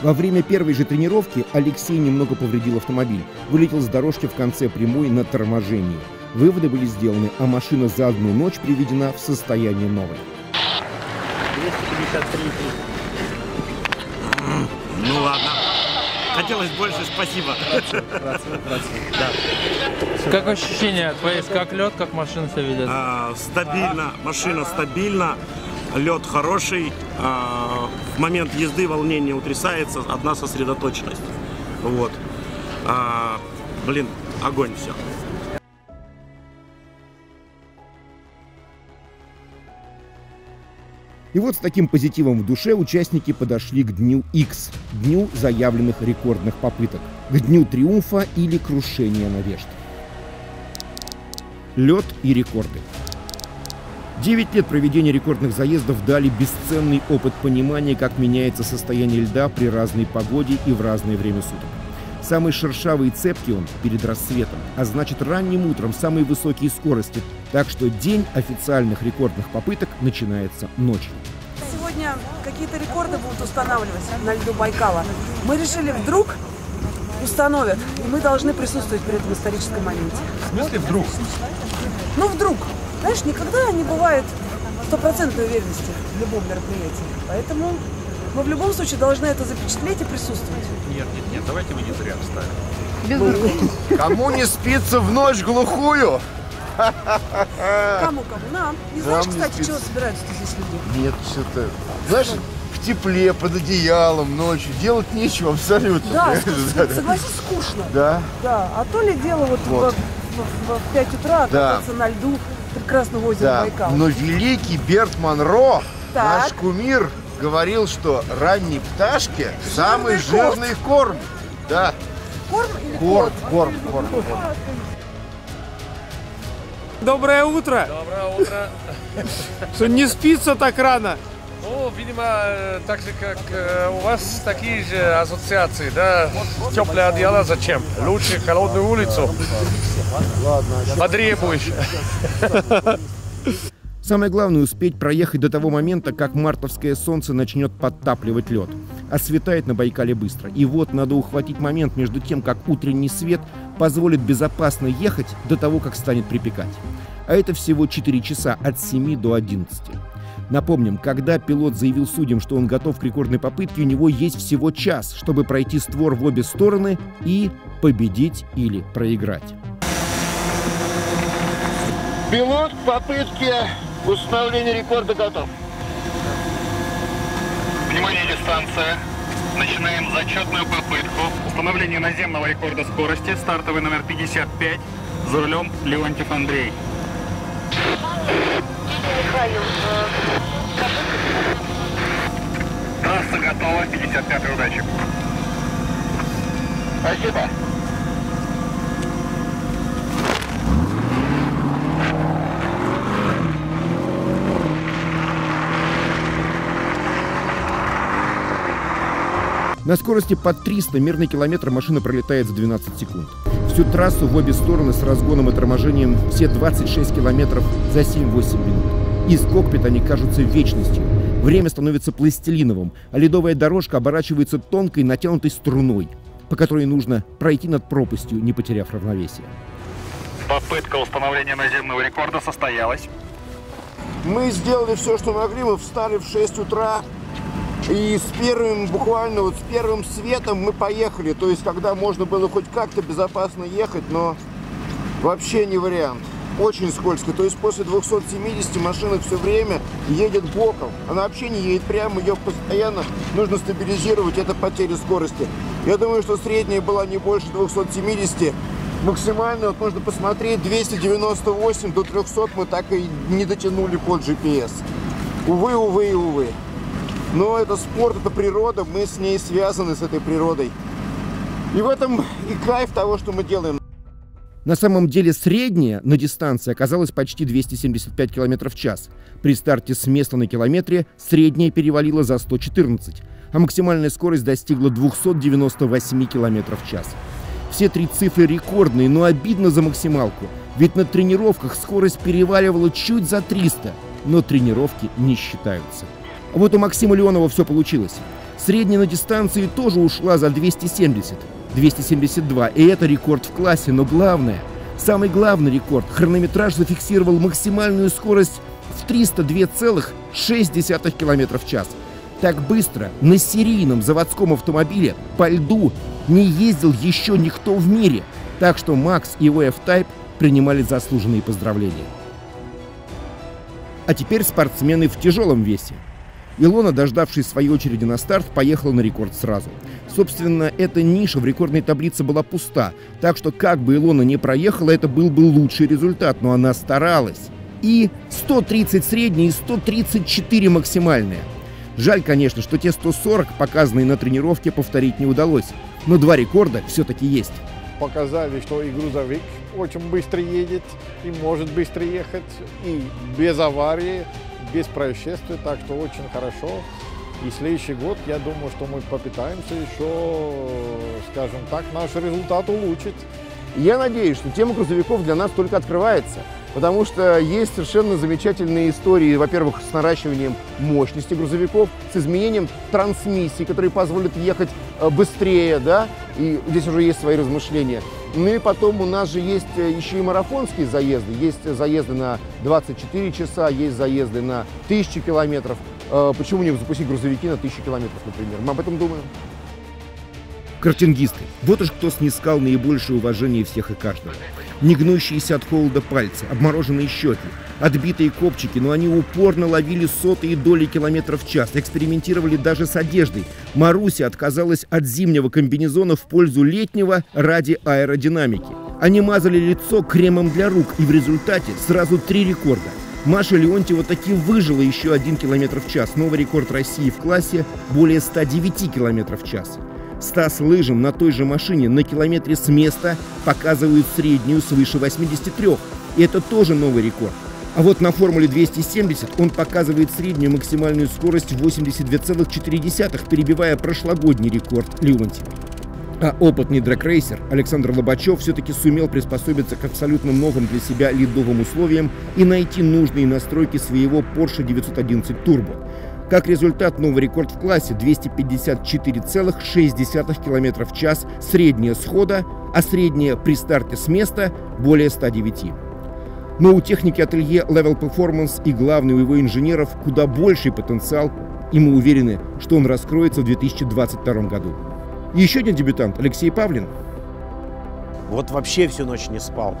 Во время первой же тренировки Алексей немного повредил автомобиль. Вылетел с дорожки в конце прямой на торможении. Выводы были сделаны, а машина за одну ночь приведена в состояние новой. 253. Ну ладно. Хотелось больше, спасибо. Как ощущения твои? Как лед, как машина себя ведет? А, стабильно, машина стабильна, лед хороший. А, в момент езды волнение утрясается, одна сосредоточенность. Вот. А, блин, огонь все. И вот с таким позитивом в душе участники подошли к дню X, дню заявленных рекордных попыток, к дню триумфа или крушения надежд. Лед и рекорды. Девять лет проведения рекордных заездов дали бесценный опыт понимания, как меняется состояние льда при разной погоде и в разное время суток. Самый шершавый и цепкий он перед рассветом, а значит ранним утром самые высокие скорости. Так что день официальных рекордных попыток начинается ночью. Сегодня какие-то рекорды будут устанавливать на льду Байкала. Мы решили вдруг установят, и мы должны присутствовать при этом историческом моменте. В смысле вдруг? Ну вдруг. Знаешь, никогда не бывает стопроцентной уверенности в любом мероприятии. Поэтому мы в любом случае должны это запечатлеть и присутствовать. Нет, нет, нет, давайте мы не зря вставим. Без Кому не спится в ночь глухую? Кому, кому? Нам. Не знаешь, Нам не кстати, спится. чего собираются здесь люди? Нет, что-то... Знаешь, в тепле, под одеялом, ночью. Делать нечего абсолютно. Да, понимаешь? с- Да, да. согласись, скучно. Да. Да, а то ли дело вот, Вот. В, в- в 5 утра Да. кататься на льду прекрасного озера Да, Байкал. но великий Берт Монро, Так. наш кумир, говорил, что ранней пташке самый Жирный жирный корм. Да. Корм или Корм, кот? корм, корм, корм. Доброе утро! Доброе утро. Что не спится так рано? Ну, видимо, э, так же, как э, у вас такие же ассоциации, да? Теплое одеяло зачем? Лучше холодную улицу. Бодрее будешь. Самое главное успеть проехать до того момента, как мартовское солнце начнет подтапливать лед. А светает на Байкале быстро. И вот надо ухватить момент между тем, как утренний свет позволит безопасно ехать до того, как станет припекать. А это всего 4 часа от 7 до 11. Напомним, когда пилот заявил судьям, что он готов к рекордной попытке, у него есть всего час, чтобы пройти створ в обе стороны и победить или проиграть. Пилот к попытке установления рекорда готов. Внимание, дистанция. Начинаем зачетную попытку. Установление наземного рекорда скорости. Стартовый номер 55. За рулем Леонтьев Андрей. Трасса готова. 55 удачи. Спасибо. На скорости под 300 мирный километр машина пролетает за 12 секунд. Всю трассу в обе стороны с разгоном и торможением все 26 километров за 7-8 минут. Из кокпита они кажутся вечностью. Время становится пластилиновым, а ледовая дорожка оборачивается тонкой натянутой струной, по которой нужно пройти над пропастью, не потеряв равновесие. Попытка установления наземного рекорда состоялась. Мы сделали все, что могли. Мы встали в 6 утра, И с первым, буквально вот с первым светом мы поехали. То есть, когда можно было хоть как-то безопасно ехать, но вообще не вариант. Очень скользко. То есть после 270 машина все время едет боком. Она вообще не едет прямо, ее постоянно нужно стабилизировать. Это потеря скорости. Я думаю, что средняя была не больше 270. Максимально, вот можно посмотреть, 298 до 300 мы так и не дотянули под GPS. Увы, увы увы. Но это спорт, это природа, мы с ней связаны, с этой природой. И в этом и кайф того, что мы делаем. На самом деле средняя на дистанции оказалась почти 275 км в час. При старте с места на километре средняя перевалила за 114, а максимальная скорость достигла 298 км в час. Все три цифры рекордные, но обидно за максималку. Ведь на тренировках скорость переваливала чуть за 300, но тренировки не считаются. А вот у Максима Леонова все получилось. Средняя на дистанции тоже ушла за 270. 272, и это рекорд в классе, но главное, самый главный рекорд, хронометраж зафиксировал максимальную скорость в 302,6 км в час. Так быстро на серийном заводском автомобиле по льду не ездил еще никто в мире, так что Макс и его F-Type принимали заслуженные поздравления. А теперь спортсмены в тяжелом весе. Илона, дождавшись своей очереди на старт, поехала на рекорд сразу. Собственно, эта ниша в рекордной таблице была пуста, так что как бы Илона не проехала, это был бы лучший результат, но она старалась. И 130 средние и 134 максимальные. Жаль, конечно, что те 140, показанные на тренировке, повторить не удалось. Но два рекорда все-таки есть. Показали, что и грузовик очень быстро едет, и может быстро ехать, и без аварии, без происшествий, так что очень хорошо. И следующий год, я думаю, что мы попытаемся еще, скажем так, наш результат улучшить. Я надеюсь, что тема грузовиков для нас только открывается, потому что есть совершенно замечательные истории, во-первых, с наращиванием мощности грузовиков, с изменением трансмиссии, которые позволят ехать э, быстрее, да, и здесь уже есть свои размышления. Ну и потом у нас же есть э, еще и марафонские заезды. Есть заезды на 24 часа, есть заезды на 1000 километров. Э, почему не запустить грузовики на 1000 километров, например? Мы об этом думаем. Картингисты. Вот уж кто снискал наибольшее уважение всех и каждого. Негнущиеся от холода пальцы, обмороженные щеки, отбитые копчики, но они упорно ловили сотые доли километров в час, экспериментировали даже с одеждой. Маруся отказалась от зимнего комбинезона в пользу летнего ради аэродинамики. Они мазали лицо кремом для рук, и в результате сразу три рекорда. Маша Леонтьева таки выжила еще один километр в час. Новый рекорд России в классе более 109 километров в час. Стас Лыжин на той же машине на километре с места показывает среднюю свыше 83. И это тоже новый рекорд. А вот на Формуле 270 он показывает среднюю максимальную скорость 82,4, перебивая прошлогодний рекорд Леонтьевой. А опытный драгрейсер Александр Лобачев все-таки сумел приспособиться к абсолютно новым для себя ледовым условиям и найти нужные настройки своего Porsche 911 Turbo. Как результат, новый рекорд в классе 254,6 км в час, средняя схода, а средняя при старте с места более 109. Но у техники ателье Level Performance и главный у его инженеров куда больший потенциал, и мы уверены, что он раскроется в 2022 году. Еще один дебютант Алексей Павлин вот вообще всю ночь не спал.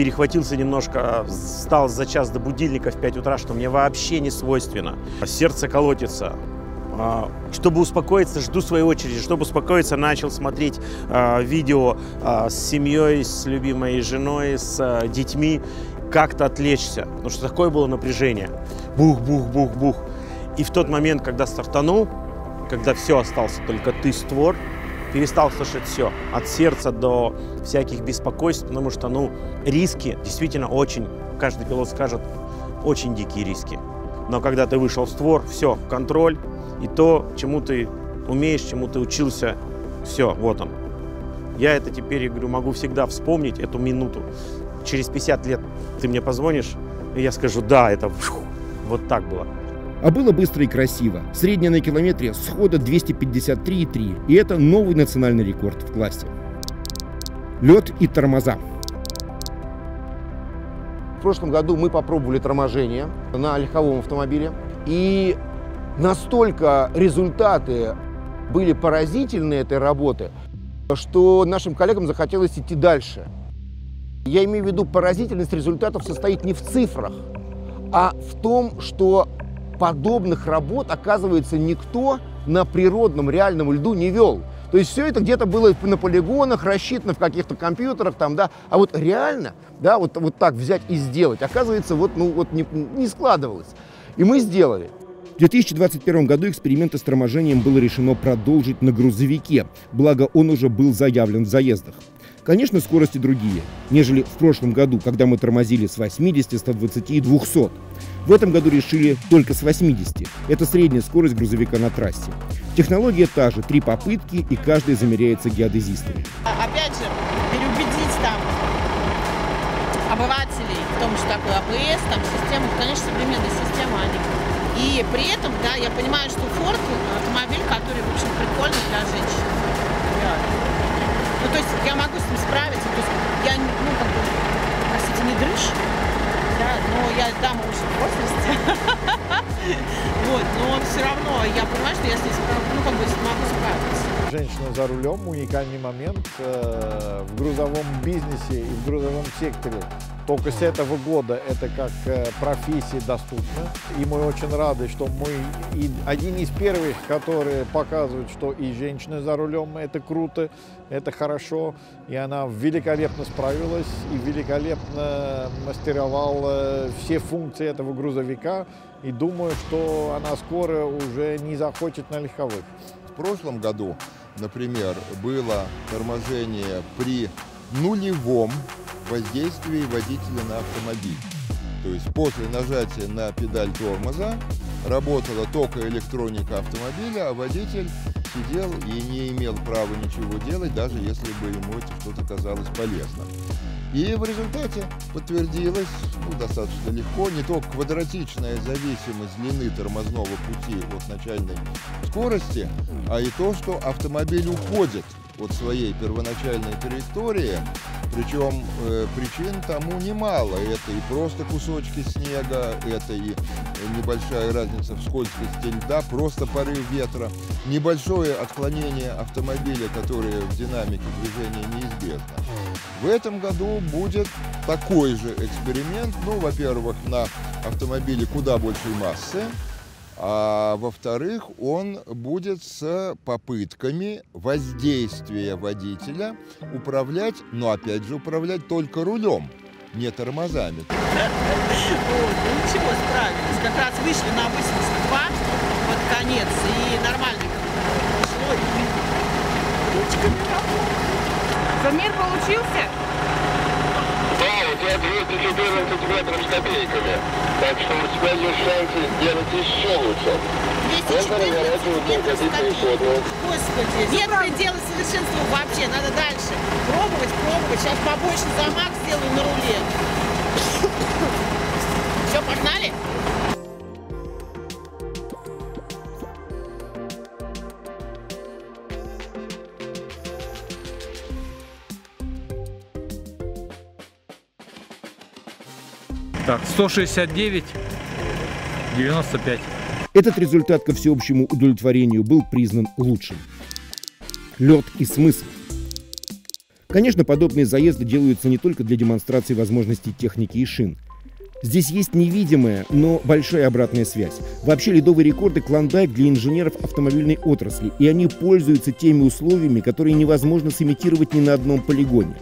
Перехватился немножко, встал за час до будильника в 5 утра, что мне вообще не свойственно. Сердце колотится. А, чтобы успокоиться, жду своей очереди. Чтобы успокоиться, начал смотреть а, видео а, с семьей, с любимой женой, с детьми. Как-то отвлечься, потому что такое было напряжение. Бух-бух-бух-бух. И в тот момент, когда стартанул, когда все, остался только ты, створ, перестал слышать все, от сердца до всяких беспокойств, потому что, ну, риски действительно очень, каждый пилот скажет, очень дикие риски. Но когда ты вышел в створ, все, контроль, и то, чему ты умеешь, чему ты учился, все, вот он. Я это теперь, я говорю, могу всегда вспомнить эту минуту. Через 50 лет ты мне позвонишь, и я скажу, да, это вот так было. А было быстро и красиво. Средняя на километре схода 253,3. И это новый национальный рекорд в классе. Лед и тормоза. В прошлом году мы попробовали торможение на легковом автомобиле. И настолько результаты были поразительны этой работы, что нашим коллегам захотелось идти дальше. Я имею в виду, поразительность результатов состоит не в цифрах, а в том, что подобных работ, оказывается, никто на природном реальном льду не вел. То есть все это где-то было на полигонах, рассчитано в каких-то компьютерах, там, да, а вот реально, да, вот, вот так взять и сделать, оказывается, вот, ну, вот не, не складывалось. И мы сделали. В 2021 году эксперименты с торможением было решено продолжить на грузовике, благо он уже был заявлен в заездах. Конечно, скорости другие, нежели в прошлом году, когда мы тормозили с 80, 120 и 200. В этом году решили только с 80. Это средняя скорость грузовика на трассе. Технология та же, три попытки и каждая замеряется геодезистами. Опять же, переубедить там обывателей в том, что такое АБС, там система, конечно, современная система, они и при этом, да, я понимаю, что Ford автомобиль, который, в общем, прикольный для женщин. Ну, то есть я могу с ним справиться. То есть я, ну, как бы, простите, не дрыщ, да, но я дама уже в возрасте. Вот, но все равно я понимаю, что я с справлюсь, ну, как бы, могу справиться. Женщина за рулем – уникальный момент э, в грузовом бизнесе и в грузовом секторе. Только с этого года это как э, профессия доступна. И мы очень рады, что мы и один из первых, которые показывают, что и женщина за рулем – это круто, это хорошо. И она великолепно справилась и великолепно мастеровала все функции этого грузовика. И думаю, что она скоро уже не захочет на легковых. В прошлом году, например, было торможение при нулевом воздействии водителя на автомобиль. То есть после нажатия на педаль тормоза работала только электроника автомобиля, а водитель сидел и не имел права ничего делать, даже если бы ему это что-то казалось полезным. И в результате подтвердилось ну, достаточно легко не только квадратичная зависимость длины тормозного пути от начальной скорости, а и то, что автомобиль уходит от своей первоначальной траектории, причем э, причин тому немало. Это и просто кусочки снега, это и небольшая разница в скользкости льда, просто порыв ветра, небольшое отклонение автомобиля, которое в динамике движения неизбежно. В этом году будет такой же эксперимент, ну, во-первых, на автомобиле куда большей массы, а во-вторых, он будет с попытками воздействия водителя управлять, но опять же управлять только рулем, не тормозами. Вот, ну ничего, справились. Как раз вышли на 82 под конец, и нормально пошло, и ручками Замер получился? Тебя 214 метров с копейками. Так что у тебя есть шансы сделать еще лучше. 214 метров с копейками. Господи, нет предела совершенства вообще, надо дальше. Пробовать, пробовать. Сейчас побольше замах сделаю на руле. Все, погнали? Так, 169, 95. Этот результат ко всеобщему удовлетворению был признан лучшим. Лед и смысл. Конечно, подобные заезды делаются не только для демонстрации возможностей техники и шин. Здесь есть невидимая, но большая обратная связь. Вообще ледовые рекорды клондайк для инженеров автомобильной отрасли, и они пользуются теми условиями, которые невозможно сымитировать ни на одном полигоне.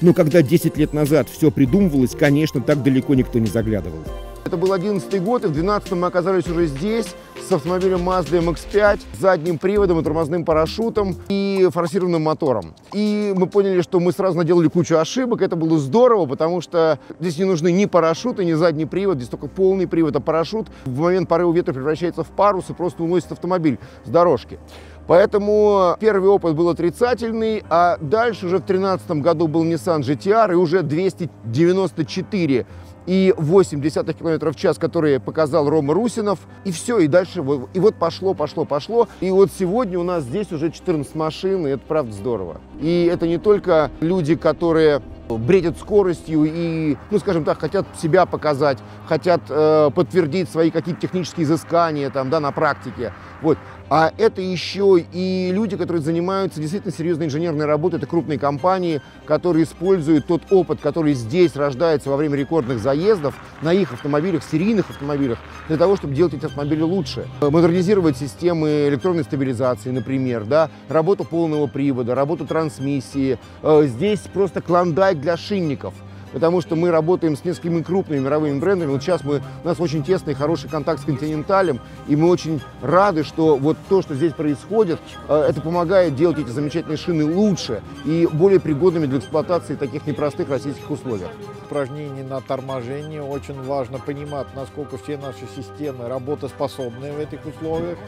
Но когда 10 лет назад все придумывалось, конечно, так далеко никто не заглядывал. Это был 11 год, и в 12 мы оказались уже здесь с автомобилем Mazda MX-5, задним приводом и тормозным парашютом и форсированным мотором. И мы поняли, что мы сразу наделали кучу ошибок. Это было здорово, потому что здесь не нужны ни парашюты, ни задний привод, здесь только полный привод, а парашют в момент порыва ветра превращается в парус и просто уносит автомобиль с дорожки. Поэтому первый опыт был отрицательный, а дальше уже в 2013 году был Nissan GTR и уже 294 и 8 десятых километров в час, которые показал Рома Русинов, и все, и дальше, и вот пошло, пошло, пошло. И вот сегодня у нас здесь уже 14 машин, и это правда здорово. И это не только люди, которые бредят скоростью и, ну, скажем так, хотят себя показать, хотят э, подтвердить свои какие-то технические изыскания там, да, на практике. Вот. А это еще и люди, которые занимаются действительно серьезной инженерной работой. Это крупные компании, которые используют тот опыт, который здесь рождается во время рекордных заездов на их автомобилях, серийных автомобилях, для того, чтобы делать эти автомобили лучше. Э, Модернизировать системы электронной стабилизации, например, да, работу полного привода, работу трансмиссии. Э, Здесь просто клондайк для шинников потому что мы работаем с несколькими крупными мировыми брендами. Вот сейчас мы, у нас очень тесный, хороший контакт с Континенталем, и мы очень рады, что вот то, что здесь происходит, э, это помогает делать эти замечательные шины лучше и более пригодными для эксплуатации таких непростых российских условиях. упражнений на торможение. Очень важно понимать, насколько все наши системы работоспособны в этих условиях.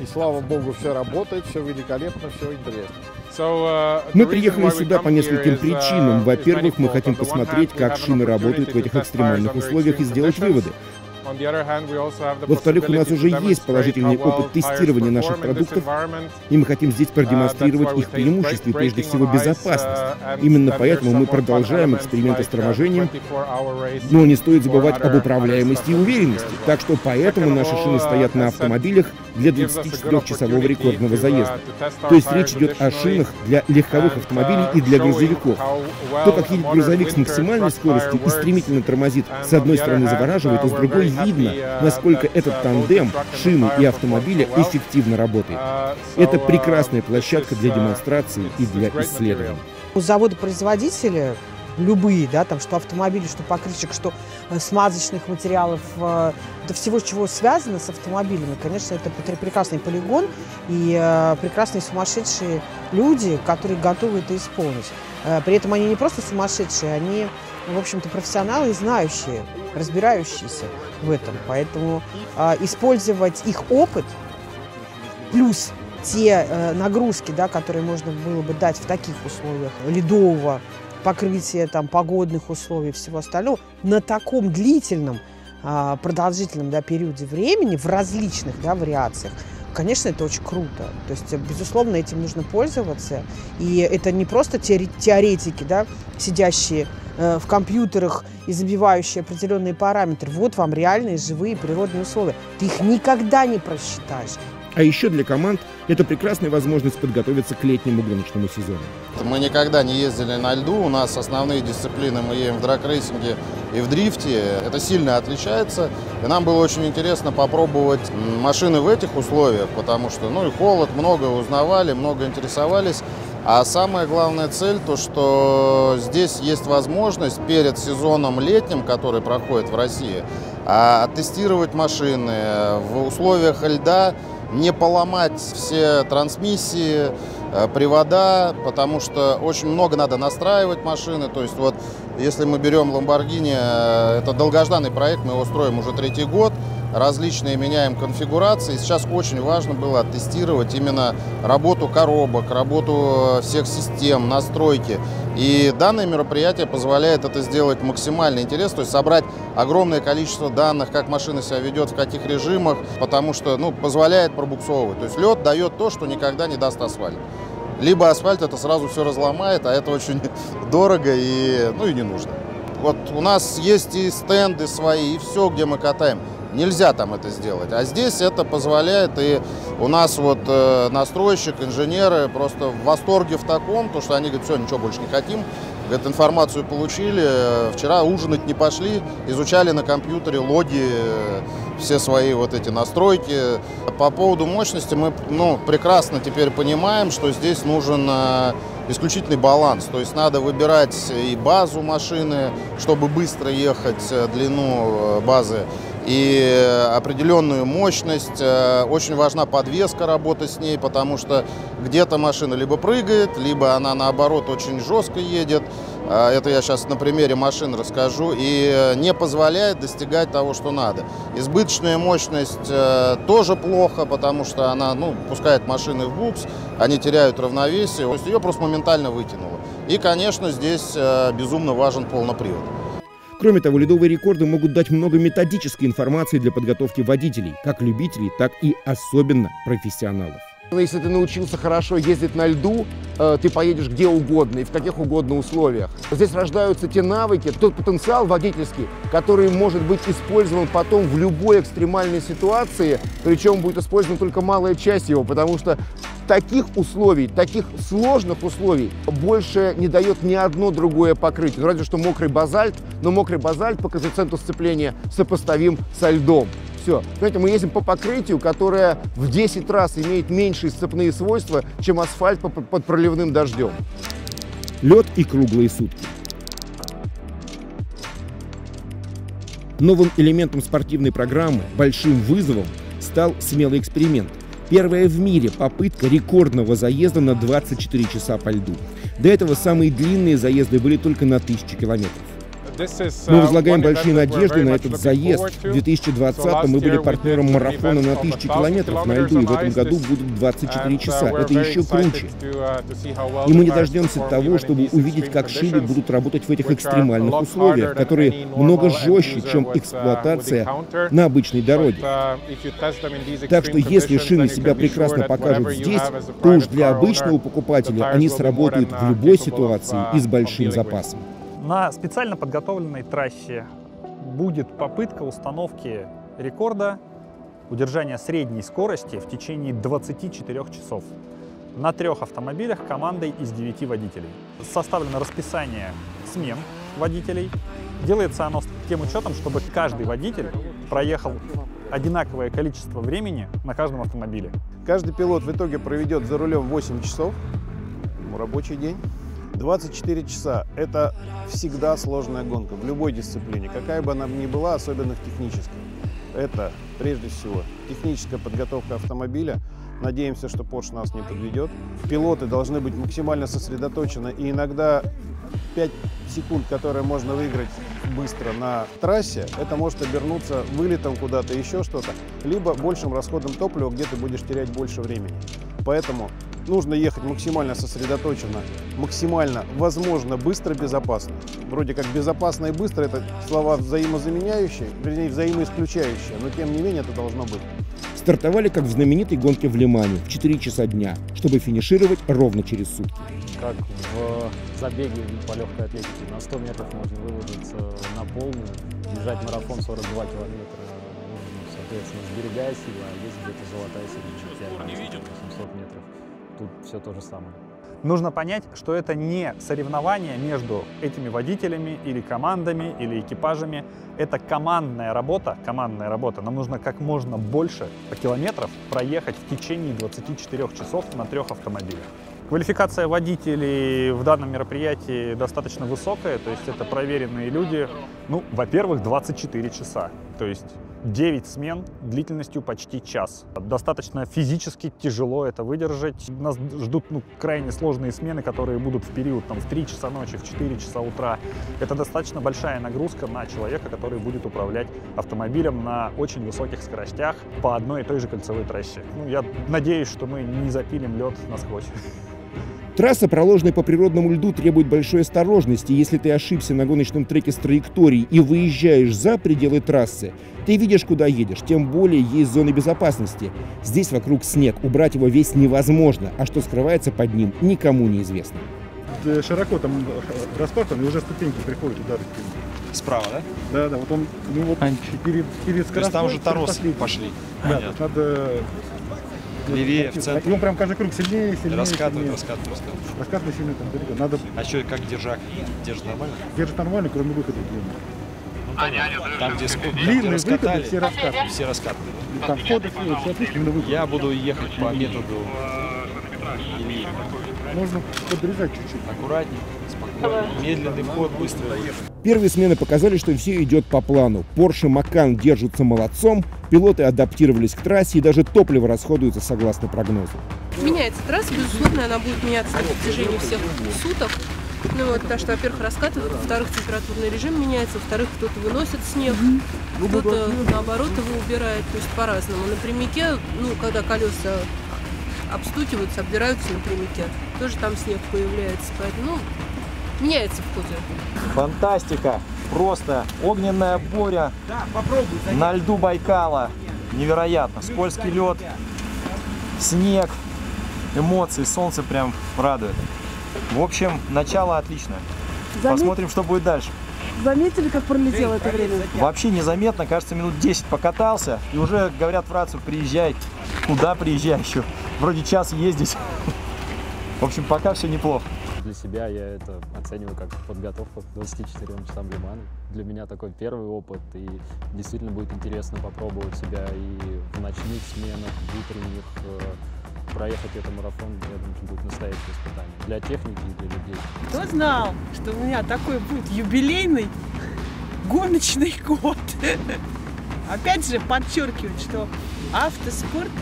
И слава богу, все работает, все великолепно, все интересно. Мы приехали сюда по нескольким причинам. Во-первых, мы хотим посмотреть, как шины работают в этих экстремальных условиях и сделать выводы. Во-вторых, у нас уже есть положительный опыт тестирования наших продуктов, и мы хотим здесь продемонстрировать их преимущества и прежде всего безопасность. Именно поэтому мы продолжаем эксперименты с торможением, но не стоит забывать об управляемости и уверенности. Так что поэтому наши шины стоят на автомобилях для 24-часового рекордного заезда. То есть речь идет о шинах для легковых автомобилей и для грузовиков. То, как едет грузовик с максимальной скоростью и стремительно тормозит, с одной стороны завораживает, а с другой видно, насколько этот тандем шины и автомобиля эффективно работает. Это прекрасная площадка для демонстрации и для исследований. У завода-производителя любые, да, там, что автомобили, что покрышек, что э, смазочных материалов, э, до всего, чего связано с автомобилями, конечно, это пр- прекрасный полигон и э, прекрасные сумасшедшие люди, которые готовы это исполнить. Э, при этом они не просто сумасшедшие, они, в общем-то, профессионалы знающие, разбирающиеся в этом. Поэтому э, использовать их опыт плюс те э, нагрузки, да, которые можно было бы дать в таких условиях ледового покрытия, там, погодных условий всего остального, на таком длительном, а, продолжительном да, периоде времени в различных да, вариациях, конечно, это очень круто. То есть, э, безусловно, этим нужно пользоваться. И это не просто теоре- теоретики, да, сидящие э, в компьютерах и забивающие определенные параметры. Вот вам реальные живые природные условия. Ты их никогда не просчитаешь. А еще для команд это прекрасная возможность подготовиться к летнему гоночному сезону. Мы никогда не ездили на льду, у нас основные дисциплины мы едем в драг-рейсинге и в дрифте. Это сильно отличается, и нам было очень интересно попробовать машины в этих условиях, потому что, ну и холод, много узнавали, много интересовались. А самая главная цель, то что здесь есть возможность перед сезоном летним, который проходит в России, а, тестировать машины в условиях льда, не поломать все трансмиссии, э, привода, потому что очень много надо настраивать машины. То есть вот если мы берем Lamborghini, э, это долгожданный проект, мы его строим уже третий год, различные меняем конфигурации. Сейчас очень важно было оттестировать именно работу коробок, работу э, всех систем, настройки. И данное мероприятие позволяет это сделать максимально интересно, то есть собрать огромное количество данных, как машина себя ведет, в каких режимах, потому что ну, позволяет пробуксовывать. То есть лед дает то, что никогда не даст асфальт. Либо асфальт это сразу все разломает, а это очень дорого и, ну, и не нужно. Вот у нас есть и стенды свои, и все, где мы катаем. Нельзя там это сделать. А здесь это позволяет, и у нас вот э, настройщик, инженеры просто в восторге в таком, то что они говорят, все, ничего больше не хотим. Говорят, информацию получили, э, вчера ужинать не пошли, изучали на компьютере логи, э, все свои вот эти настройки. По поводу мощности мы ну, прекрасно теперь понимаем, что здесь нужен исключительный баланс. То есть надо выбирать и базу машины, чтобы быстро ехать, длину базы, и определенную мощность. Э, Очень важна подвеска, работа с ней, потому что где-то машина либо прыгает, либо она наоборот очень жестко едет. Э, Это я сейчас на примере машин расскажу. И э, не позволяет достигать того, что надо. Избыточная мощность э, тоже плохо, потому что она ну, пускает машины в букс, они теряют равновесие. То есть ее просто моментально вытянуло. И, конечно, здесь э, безумно важен полный привод. Кроме того, ледовые рекорды могут дать много методической информации для подготовки водителей, как любителей, так и особенно профессионалов. Но Если ты научился хорошо ездить на льду, э, ты поедешь где угодно и в каких угодно условиях. Здесь рождаются те навыки, тот потенциал водительский, который может быть использован потом в любой экстремальной ситуации, причем будет использована только малая часть его, потому что таких условий, таких сложных условий больше не дает ни одно другое покрытие. Ну, разве что мокрый базальт, но мокрый базальт по коэффициенту сцепления сопоставим со льдом. Все. Понимаете, мы ездим по покрытию, которое в 10 раз имеет меньшие сцепные свойства, чем асфальт по- под проливным дождем. Лед и круглые сутки. Новым элементом спортивной программы, большим вызовом, стал смелый эксперимент. Первая в мире попытка рекордного заезда на 24 часа по льду. До этого самые длинные заезды были только на 1000 километров. Мы возлагаем большие надежды на этот заезд. В 2020 мы были партнером марафона на 1000 километров на льду, и в этом году будут 24 часа. Это еще круче. И мы не дождемся того, чтобы увидеть, как шины будут работать в этих экстремальных условиях, которые много жестче, чем эксплуатация на обычной дороге. Так что если шины себя прекрасно покажут здесь, то уж для обычного покупателя они сработают в любой ситуации и с большим запасом. На специально подготовленной трассе будет попытка установки рекорда удержания средней скорости в течение 24 часов на трех автомобилях командой из 9 водителей. Составлено расписание смен водителей. Делается оно с тем учетом, чтобы каждый водитель проехал одинаковое количество времени на каждом автомобиле. Каждый пилот в итоге проведет за рулем 8 часов, рабочий день. 24 часа – это всегда сложная гонка в любой дисциплине, какая бы она ни была, особенно в технической. Это, прежде всего, техническая подготовка автомобиля. Надеемся, что Porsche нас не подведет. Пилоты должны быть максимально сосредоточены, и иногда 5 секунд, которые можно выиграть быстро на трассе, это может обернуться вылетом куда-то, еще что-то, либо большим расходом топлива, где ты будешь терять больше времени. Поэтому нужно ехать максимально сосредоточенно, максимально, возможно, быстро, безопасно. Вроде как безопасно и быстро это слова взаимозаменяющие, вернее, взаимоисключающие, но тем не менее это должно быть. Стартовали как в знаменитой гонке в Лимане в 4 часа дня, чтобы финишировать ровно через сутки. как в забеге по легкой атлетике. На 100 метров можно выложиться на полную, бежать марафон 42 километра, ну, соответственно, сберегая силы, а есть где-то золотая середина, 800 метров. Тут все то же самое. Нужно понять, что это не соревнование между этими водителями или командами или экипажами. Это командная работа, командная работа. Нам нужно как можно больше километров проехать в течение 24 часов на трех автомобилях. Квалификация водителей в данном мероприятии достаточно высокая, то есть это проверенные люди. Ну, во-первых, 24 часа, то есть 9 смен длительностью почти час. Достаточно физически тяжело это выдержать. Нас ждут ну, крайне сложные смены, которые будут в период там, в 3 часа ночи, в 4 часа утра. Это достаточно большая нагрузка на человека, который будет управлять автомобилем на очень высоких скоростях по одной и той же кольцевой трассе. Ну, я надеюсь, что мы не запилим лед насквозь. Трасса, проложенная по природному льду, требует большой осторожности. Если ты ошибся на гоночном треке с траекторией и выезжаешь за пределы трассы, ты видишь, куда едешь, тем более есть зоны безопасности. Здесь вокруг снег, убрать его весь невозможно, а что скрывается под ним, никому не известно. Э, Широко там распахан, и уже ступеньки приходят удары. Справа, да? Да, да, вот он, ну вот перед, перед То есть там уже скоростной торосы последний. пошли. Да, надо... Левее, в центр. И он прям каждый круг сильнее, сильнее, Раскатывает, сильнее. раскатывает, раскатывает. Раскатывает сильно там далеко. Надо А что, как держак? Держит нормально? держит нормально, кроме выхода длинного. Там, где, ск- там, где Длинные раскатали, выходы все раскатывают. все раскатывают. Там входы все, все отлично, именно выходы. Я буду ехать по методу Ильи. Нужно подрезать чуть-чуть. Аккуратнее, спокойно. Медленный ход, выезд. Первые смены показали, что все идет по плану. Porsche Macan держатся молодцом, пилоты адаптировались к трассе и даже топливо расходуется согласно прогнозу. Меняется трасса, безусловно, она будет меняться на протяжении всех суток. Ну вот, потому что, во-первых, раскатывают, во-вторых, температурный режим меняется, во-вторых, кто-то выносит снег, кто-то, наоборот, его убирает, то есть по-разному. На прямике, ну, когда колеса обстукиваются, обдираются на прямике, тоже там снег появляется, поэтому, ну, меняется в ходе. Фантастика! Просто огненная буря на льду Байкала. Невероятно. Скользкий лед, снег, эмоции, солнце прям радует. В общем, начало отличное. Замет- Посмотрим, что будет дальше. Заметили, как пролетело это время? Вообще незаметно, кажется, минут 10 покатался, и уже говорят в рацию, приезжай. Куда приезжай еще? Вроде час ездить. В общем, пока все неплохо. Себя я это оцениваю как подготовку к 24 часам Лимана. Для меня такой первый опыт, и действительно будет интересно попробовать себя и в ночных сменах, в утренних. э, Проехать этот марафон, я думаю, будет настоящее испытание для техники и для людей. Кто знал, что у меня такой будет юбилейный гоночный год? Опять же, подчеркивать, что автоспорт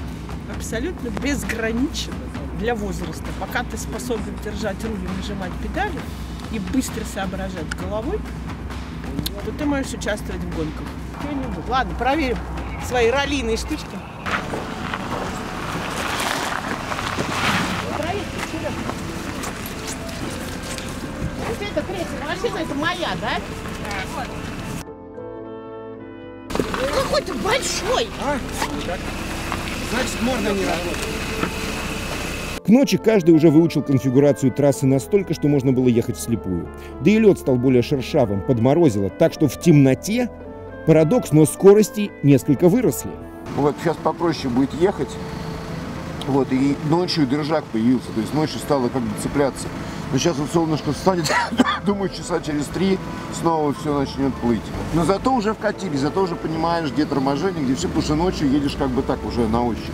абсолютно безграничен для возраста. Пока ты способен держать руль и нажимать педали и быстро соображать головой, то ты можешь участвовать в гонках. Ладно, проверим свои раллийные штучки. Вот эта третья машина, это моя, да? Какой ты большой! Значит, можно не работать. К ночи каждый уже выучил конфигурацию трассы настолько, что можно было ехать вслепую. Да и лед стал более шершавым, подморозило, так что в темноте парадокс, но скорости несколько выросли. Вот сейчас попроще будет ехать. Вот, и ночью держак появился, то есть ночью стало как бы цепляться. Но сейчас вот солнышко встанет, думаю, часа через три снова все начнет плыть. Но зато уже вкатили, зато уже понимаешь, где торможение, где все, потому что ночью едешь как бы так уже на ощупь.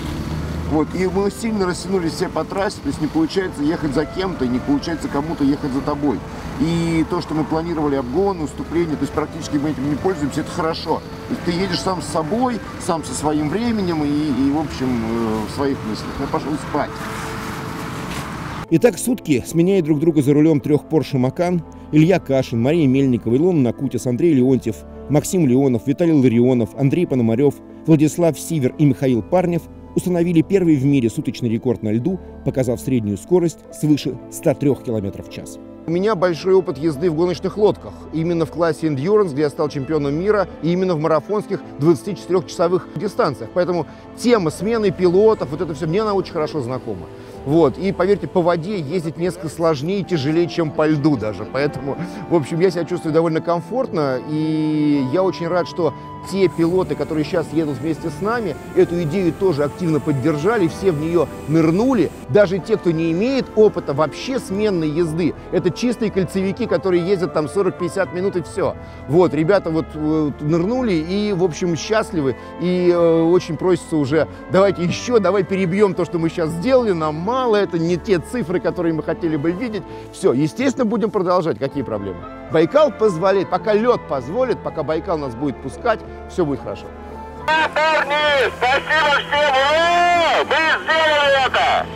Вот, и мы сильно растянулись все по трассе, то есть не получается ехать за кем-то, не получается кому-то ехать за тобой. И то, что мы планировали обгон, уступление, то есть практически мы этим не пользуемся, это хорошо. То есть ты едешь сам с собой, сам со своим временем и, и в общем, э, в своих мыслях. Я пошел спать. Итак, сутки, сменяя друг друга за рулем трех Porsche Macan, Илья Кашин, Мария Мельникова, Илона Накутис, Андрей Леонтьев, Максим Леонов, Виталий Ларионов, Андрей Пономарев, Владислав Сивер и Михаил Парнев установили первый в мире суточный рекорд на льду, показав среднюю скорость свыше 103 км в час. У меня большой опыт езды в гоночных лодках. Именно в классе Endurance, где я стал чемпионом мира, и именно в марафонских 24-часовых дистанциях. Поэтому тема смены пилотов, вот это все, мне она очень хорошо знакома. Вот. И поверьте, по воде ездить несколько сложнее и тяжелее, чем по льду даже. Поэтому, в общем, я себя чувствую довольно комфортно. И я очень рад, что те пилоты, которые сейчас едут вместе с нами, эту идею тоже активно поддержали, все в нее нырнули. Даже те, кто не имеет опыта вообще сменной езды. Это чистые кольцевики, которые ездят там 40-50 минут и все. Вот, ребята вот э, нырнули и, в общем, счастливы. И э, очень просится уже, давайте еще, давай перебьем то, что мы сейчас сделали, нам мало, это не те цифры, которые мы хотели бы видеть. Все, естественно, будем продолжать. Какие проблемы? Байкал позволяет, пока лед позволит, пока Байкал нас будет пускать, все будет хорошо. Парни, спасибо всем! Ура! Вы сделали это!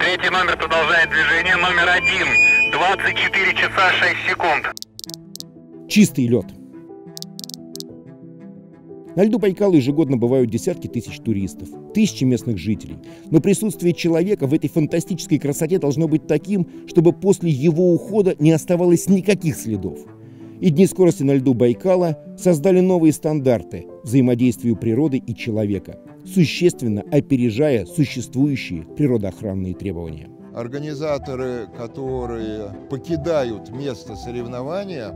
Третий номер продолжает движение. Номер один. 24 часа 6 секунд. Чистый лед. На льду Байкала ежегодно бывают десятки тысяч туристов, тысячи местных жителей. Но присутствие человека в этой фантастической красоте должно быть таким, чтобы после его ухода не оставалось никаких следов. И Дни скорости на льду Байкала создали новые стандарты взаимодействию природы и человека, существенно опережая существующие природоохранные требования. Организаторы, которые покидают место соревнования,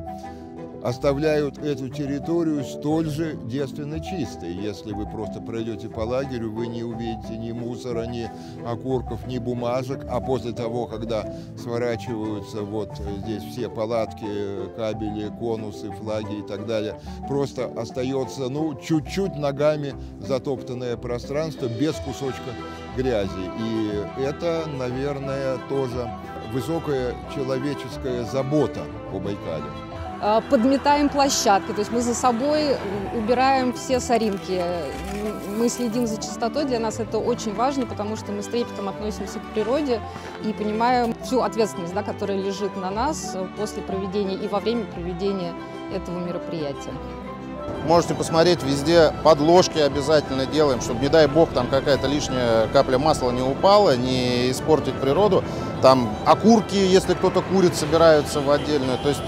оставляют эту территорию столь же девственно чистой. Если вы просто пройдете по лагерю, вы не увидите ни мусора, ни окурков, ни бумажек, а после того, когда сворачиваются вот здесь все палатки, кабели, конусы, флаги и так далее, просто остается, ну, чуть-чуть ногами затоптанное пространство без кусочка грязи. И это, наверное, тоже высокая человеческая забота о Байкале. Э, подметаем площадки, то есть мы за собой убираем все соринки, мы следим за чистотой, для нас это очень важно, потому что мы с трепетом относимся к природе и понимаем всю ответственность, да, которая лежит на нас после проведения и во время проведения этого мероприятия. Можете посмотреть, везде подложки обязательно делаем, чтобы, не дай бог, там какая-то лишняя капля масла не упала, не испортить природу. Там окурки, если кто-то курит, собираются в отдельную. То есть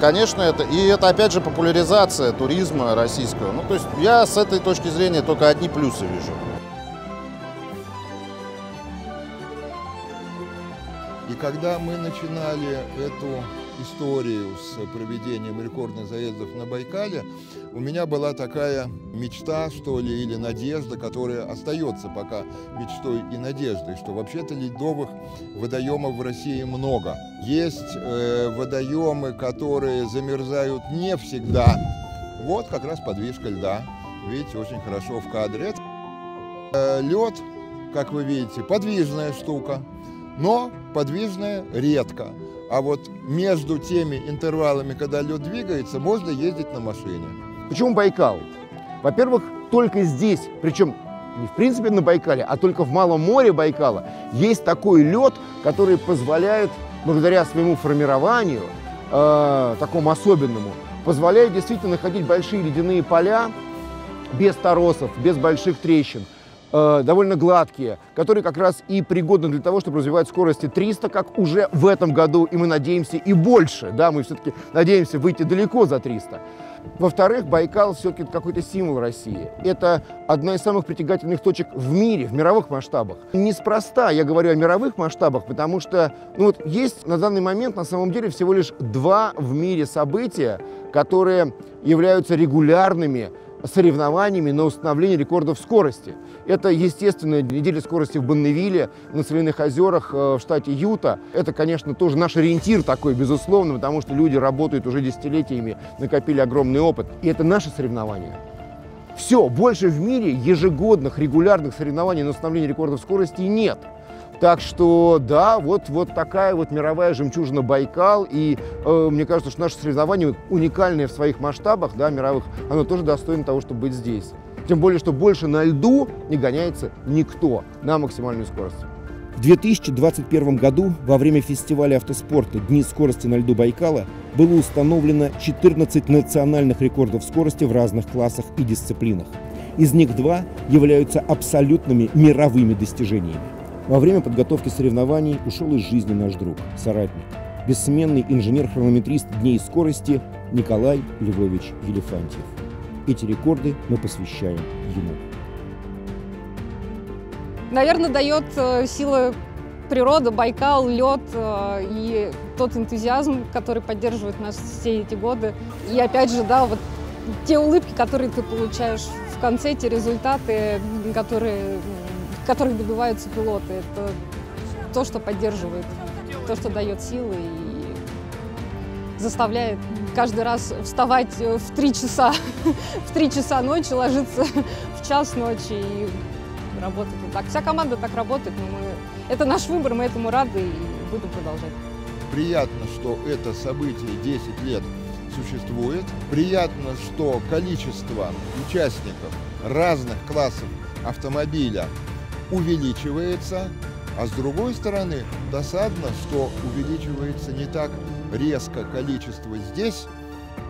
Конечно, это и это опять же популяризация туризма российского. Ну, то есть я с этой точки зрения только одни плюсы вижу. И когда мы начинали эту историю с проведением рекордных заездов на Байкале, у меня была такая мечта, что ли, или надежда, которая остается пока мечтой и надеждой, что вообще-то ледовых водоемов в России много. Есть э, водоемы, которые замерзают не всегда. Вот как раз подвижка льда. Видите, очень хорошо в кадре. Э, лед, как вы видите, подвижная штука, но подвижная редко. А вот между теми интервалами, когда лед двигается, можно ездить на машине. Почему Байкал? Во-первых, только здесь, причем не в принципе на Байкале, а только в Малом море Байкала, есть такой лед, который позволяет, благодаря своему формированию, э, такому особенному, позволяет действительно находить большие ледяные поля без торосов, без больших трещин э, довольно гладкие, которые как раз и пригодны для того, чтобы развивать скорости 300, как уже в этом году, и мы надеемся и больше, да, мы все-таки надеемся выйти далеко за 300. Во-вторых, Байкал все-таки какой-то символ России. Это одна из самых притягательных точек в мире, в мировых масштабах. Неспроста я говорю о мировых масштабах, потому что ну вот есть на данный момент на самом деле всего лишь два в мире события, которые являются регулярными соревнованиями на установление рекордов скорости. Это, естественно, неделя скорости в Бонневилле, на Соляных озерах э, в штате Юта. Это, конечно, тоже наш ориентир такой, безусловно, потому что люди работают уже десятилетиями, накопили огромный опыт. И это наше соревнование. Все, больше в мире ежегодных регулярных соревнований на установление рекордов скорости нет. Так что, да, вот, вот такая вот мировая жемчужина Байкал. И э, мне кажется, что наше соревнование уникальное в своих масштабах, да, мировых, оно тоже достойно того, чтобы быть здесь. Тем более, что больше на льду не гоняется никто на максимальную скорость. В 2021 году во время фестиваля автоспорта «Дни скорости на льду Байкала» было установлено 14 национальных рекордов скорости в разных классах и дисциплинах. Из них два являются абсолютными мировыми достижениями. Во время подготовки соревнований ушел из жизни наш друг, соратник, бессменный инженер-хронометрист дней скорости Николай Львович Елефантьев. Эти рекорды мы посвящаем ему. Наверное, дает э, сила природа, Байкал, лед э, и тот энтузиазм, который поддерживает нас все эти годы. И опять же, да, вот те улыбки, которые ты получаешь в конце, те результаты, которые которых добиваются пилоты. Это то, что поддерживает, то, что дает силы и заставляет каждый раз вставать в три часа, в три часа ночи, ложиться в час ночи и работать вот так. Вся команда так работает, но мы... это наш выбор, мы этому рады и будем продолжать. Приятно, что это событие 10 лет существует. Приятно, что количество участников разных классов автомобиля увеличивается, а с другой стороны досадно, что увеличивается не так резко количество здесь,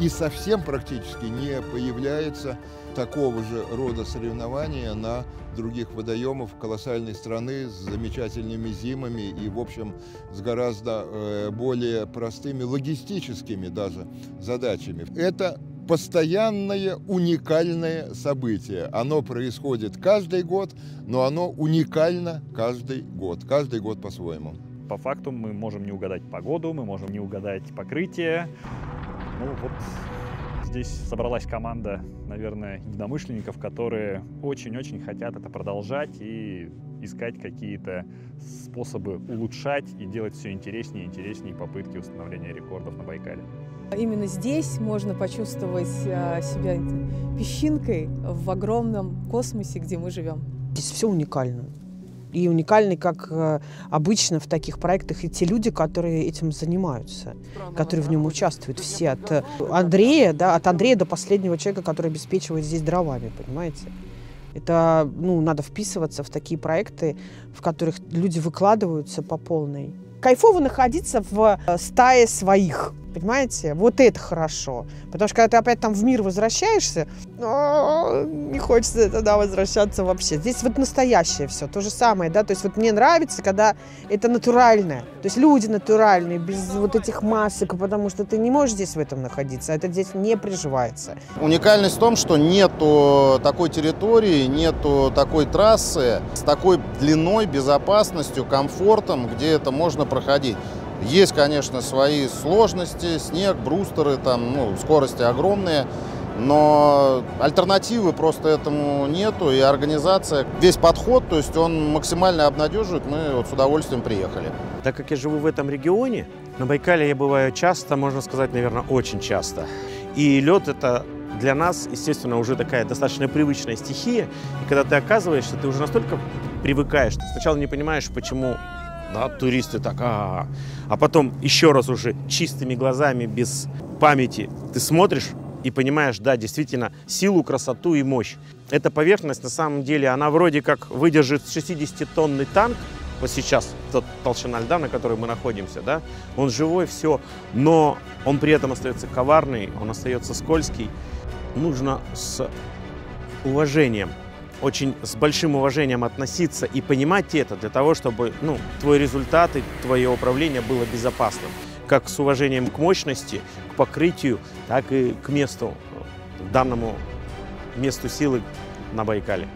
и совсем практически не появляется такого же рода соревнования на других водоемах колоссальной страны с замечательными зимами и, в общем, с гораздо э, более простыми логистическими даже задачами. Это постоянное уникальное событие. Оно происходит каждый год, но оно уникально каждый год. Каждый год по-своему. По факту мы можем не угадать погоду, мы можем не угадать покрытие. Ну вот здесь собралась команда, наверное, единомышленников, которые очень-очень хотят это продолжать и искать какие-то способы улучшать и делать все интереснее и интереснее попытки установления рекордов на Байкале. Именно здесь можно почувствовать а, себя песчинкой в огромном космосе, где мы живем. Здесь все уникально. И уникальны, как э, обычно в таких проектах, и те люди, которые этим занимаются, которые в нем участвуют. Все от э, Андрея, да, от Андрея до последнего человека, который обеспечивает здесь дровами, понимаете? Это, ну, надо вписываться в такие проекты, в которых люди выкладываются по полной. Кайфово находиться в э, стае своих. Понимаете? Вот это хорошо. Потому что когда ты опять там в мир возвращаешься, а, не хочется туда возвращаться вообще. Здесь вот настоящее все, то же самое, да, то есть вот мне нравится, когда это натуральное, то есть люди натуральные, без вот этих масок, потому что ты не можешь здесь в этом находиться, а это здесь не приживается. Уникальность в том, что нету такой территории, нету такой трассы с такой длиной, безопасностью, комфортом, где это можно проходить. Есть, конечно, свои сложности, снег, брустеры, там, ну, скорости огромные, но альтернативы просто этому нету, и организация, весь подход, то есть он максимально обнадеживает, мы вот с удовольствием приехали. Так как я живу в этом регионе, на Байкале я бываю часто, можно сказать, наверное, очень часто. И лед это для нас, естественно, уже такая достаточно привычная стихия. И когда ты оказываешься, ты уже настолько привыкаешь. Ты сначала не понимаешь, почему да, туристы так, а, а потом еще раз уже чистыми глазами, без памяти, ты смотришь и понимаешь, да, действительно, силу, красоту и мощь. Эта поверхность, на самом деле, она вроде как выдержит 60-тонный танк, вот сейчас тот толщина льда, на которой мы находимся, да, он живой, все, но он при этом остается коварный, он остается скользкий. Нужно с уважением очень с большим уважением относиться и понимать это для того, чтобы ну, твой результат и твое управление было безопасным. Как с уважением к мощности, к покрытию, так и к месту, данному месту силы на Байкале.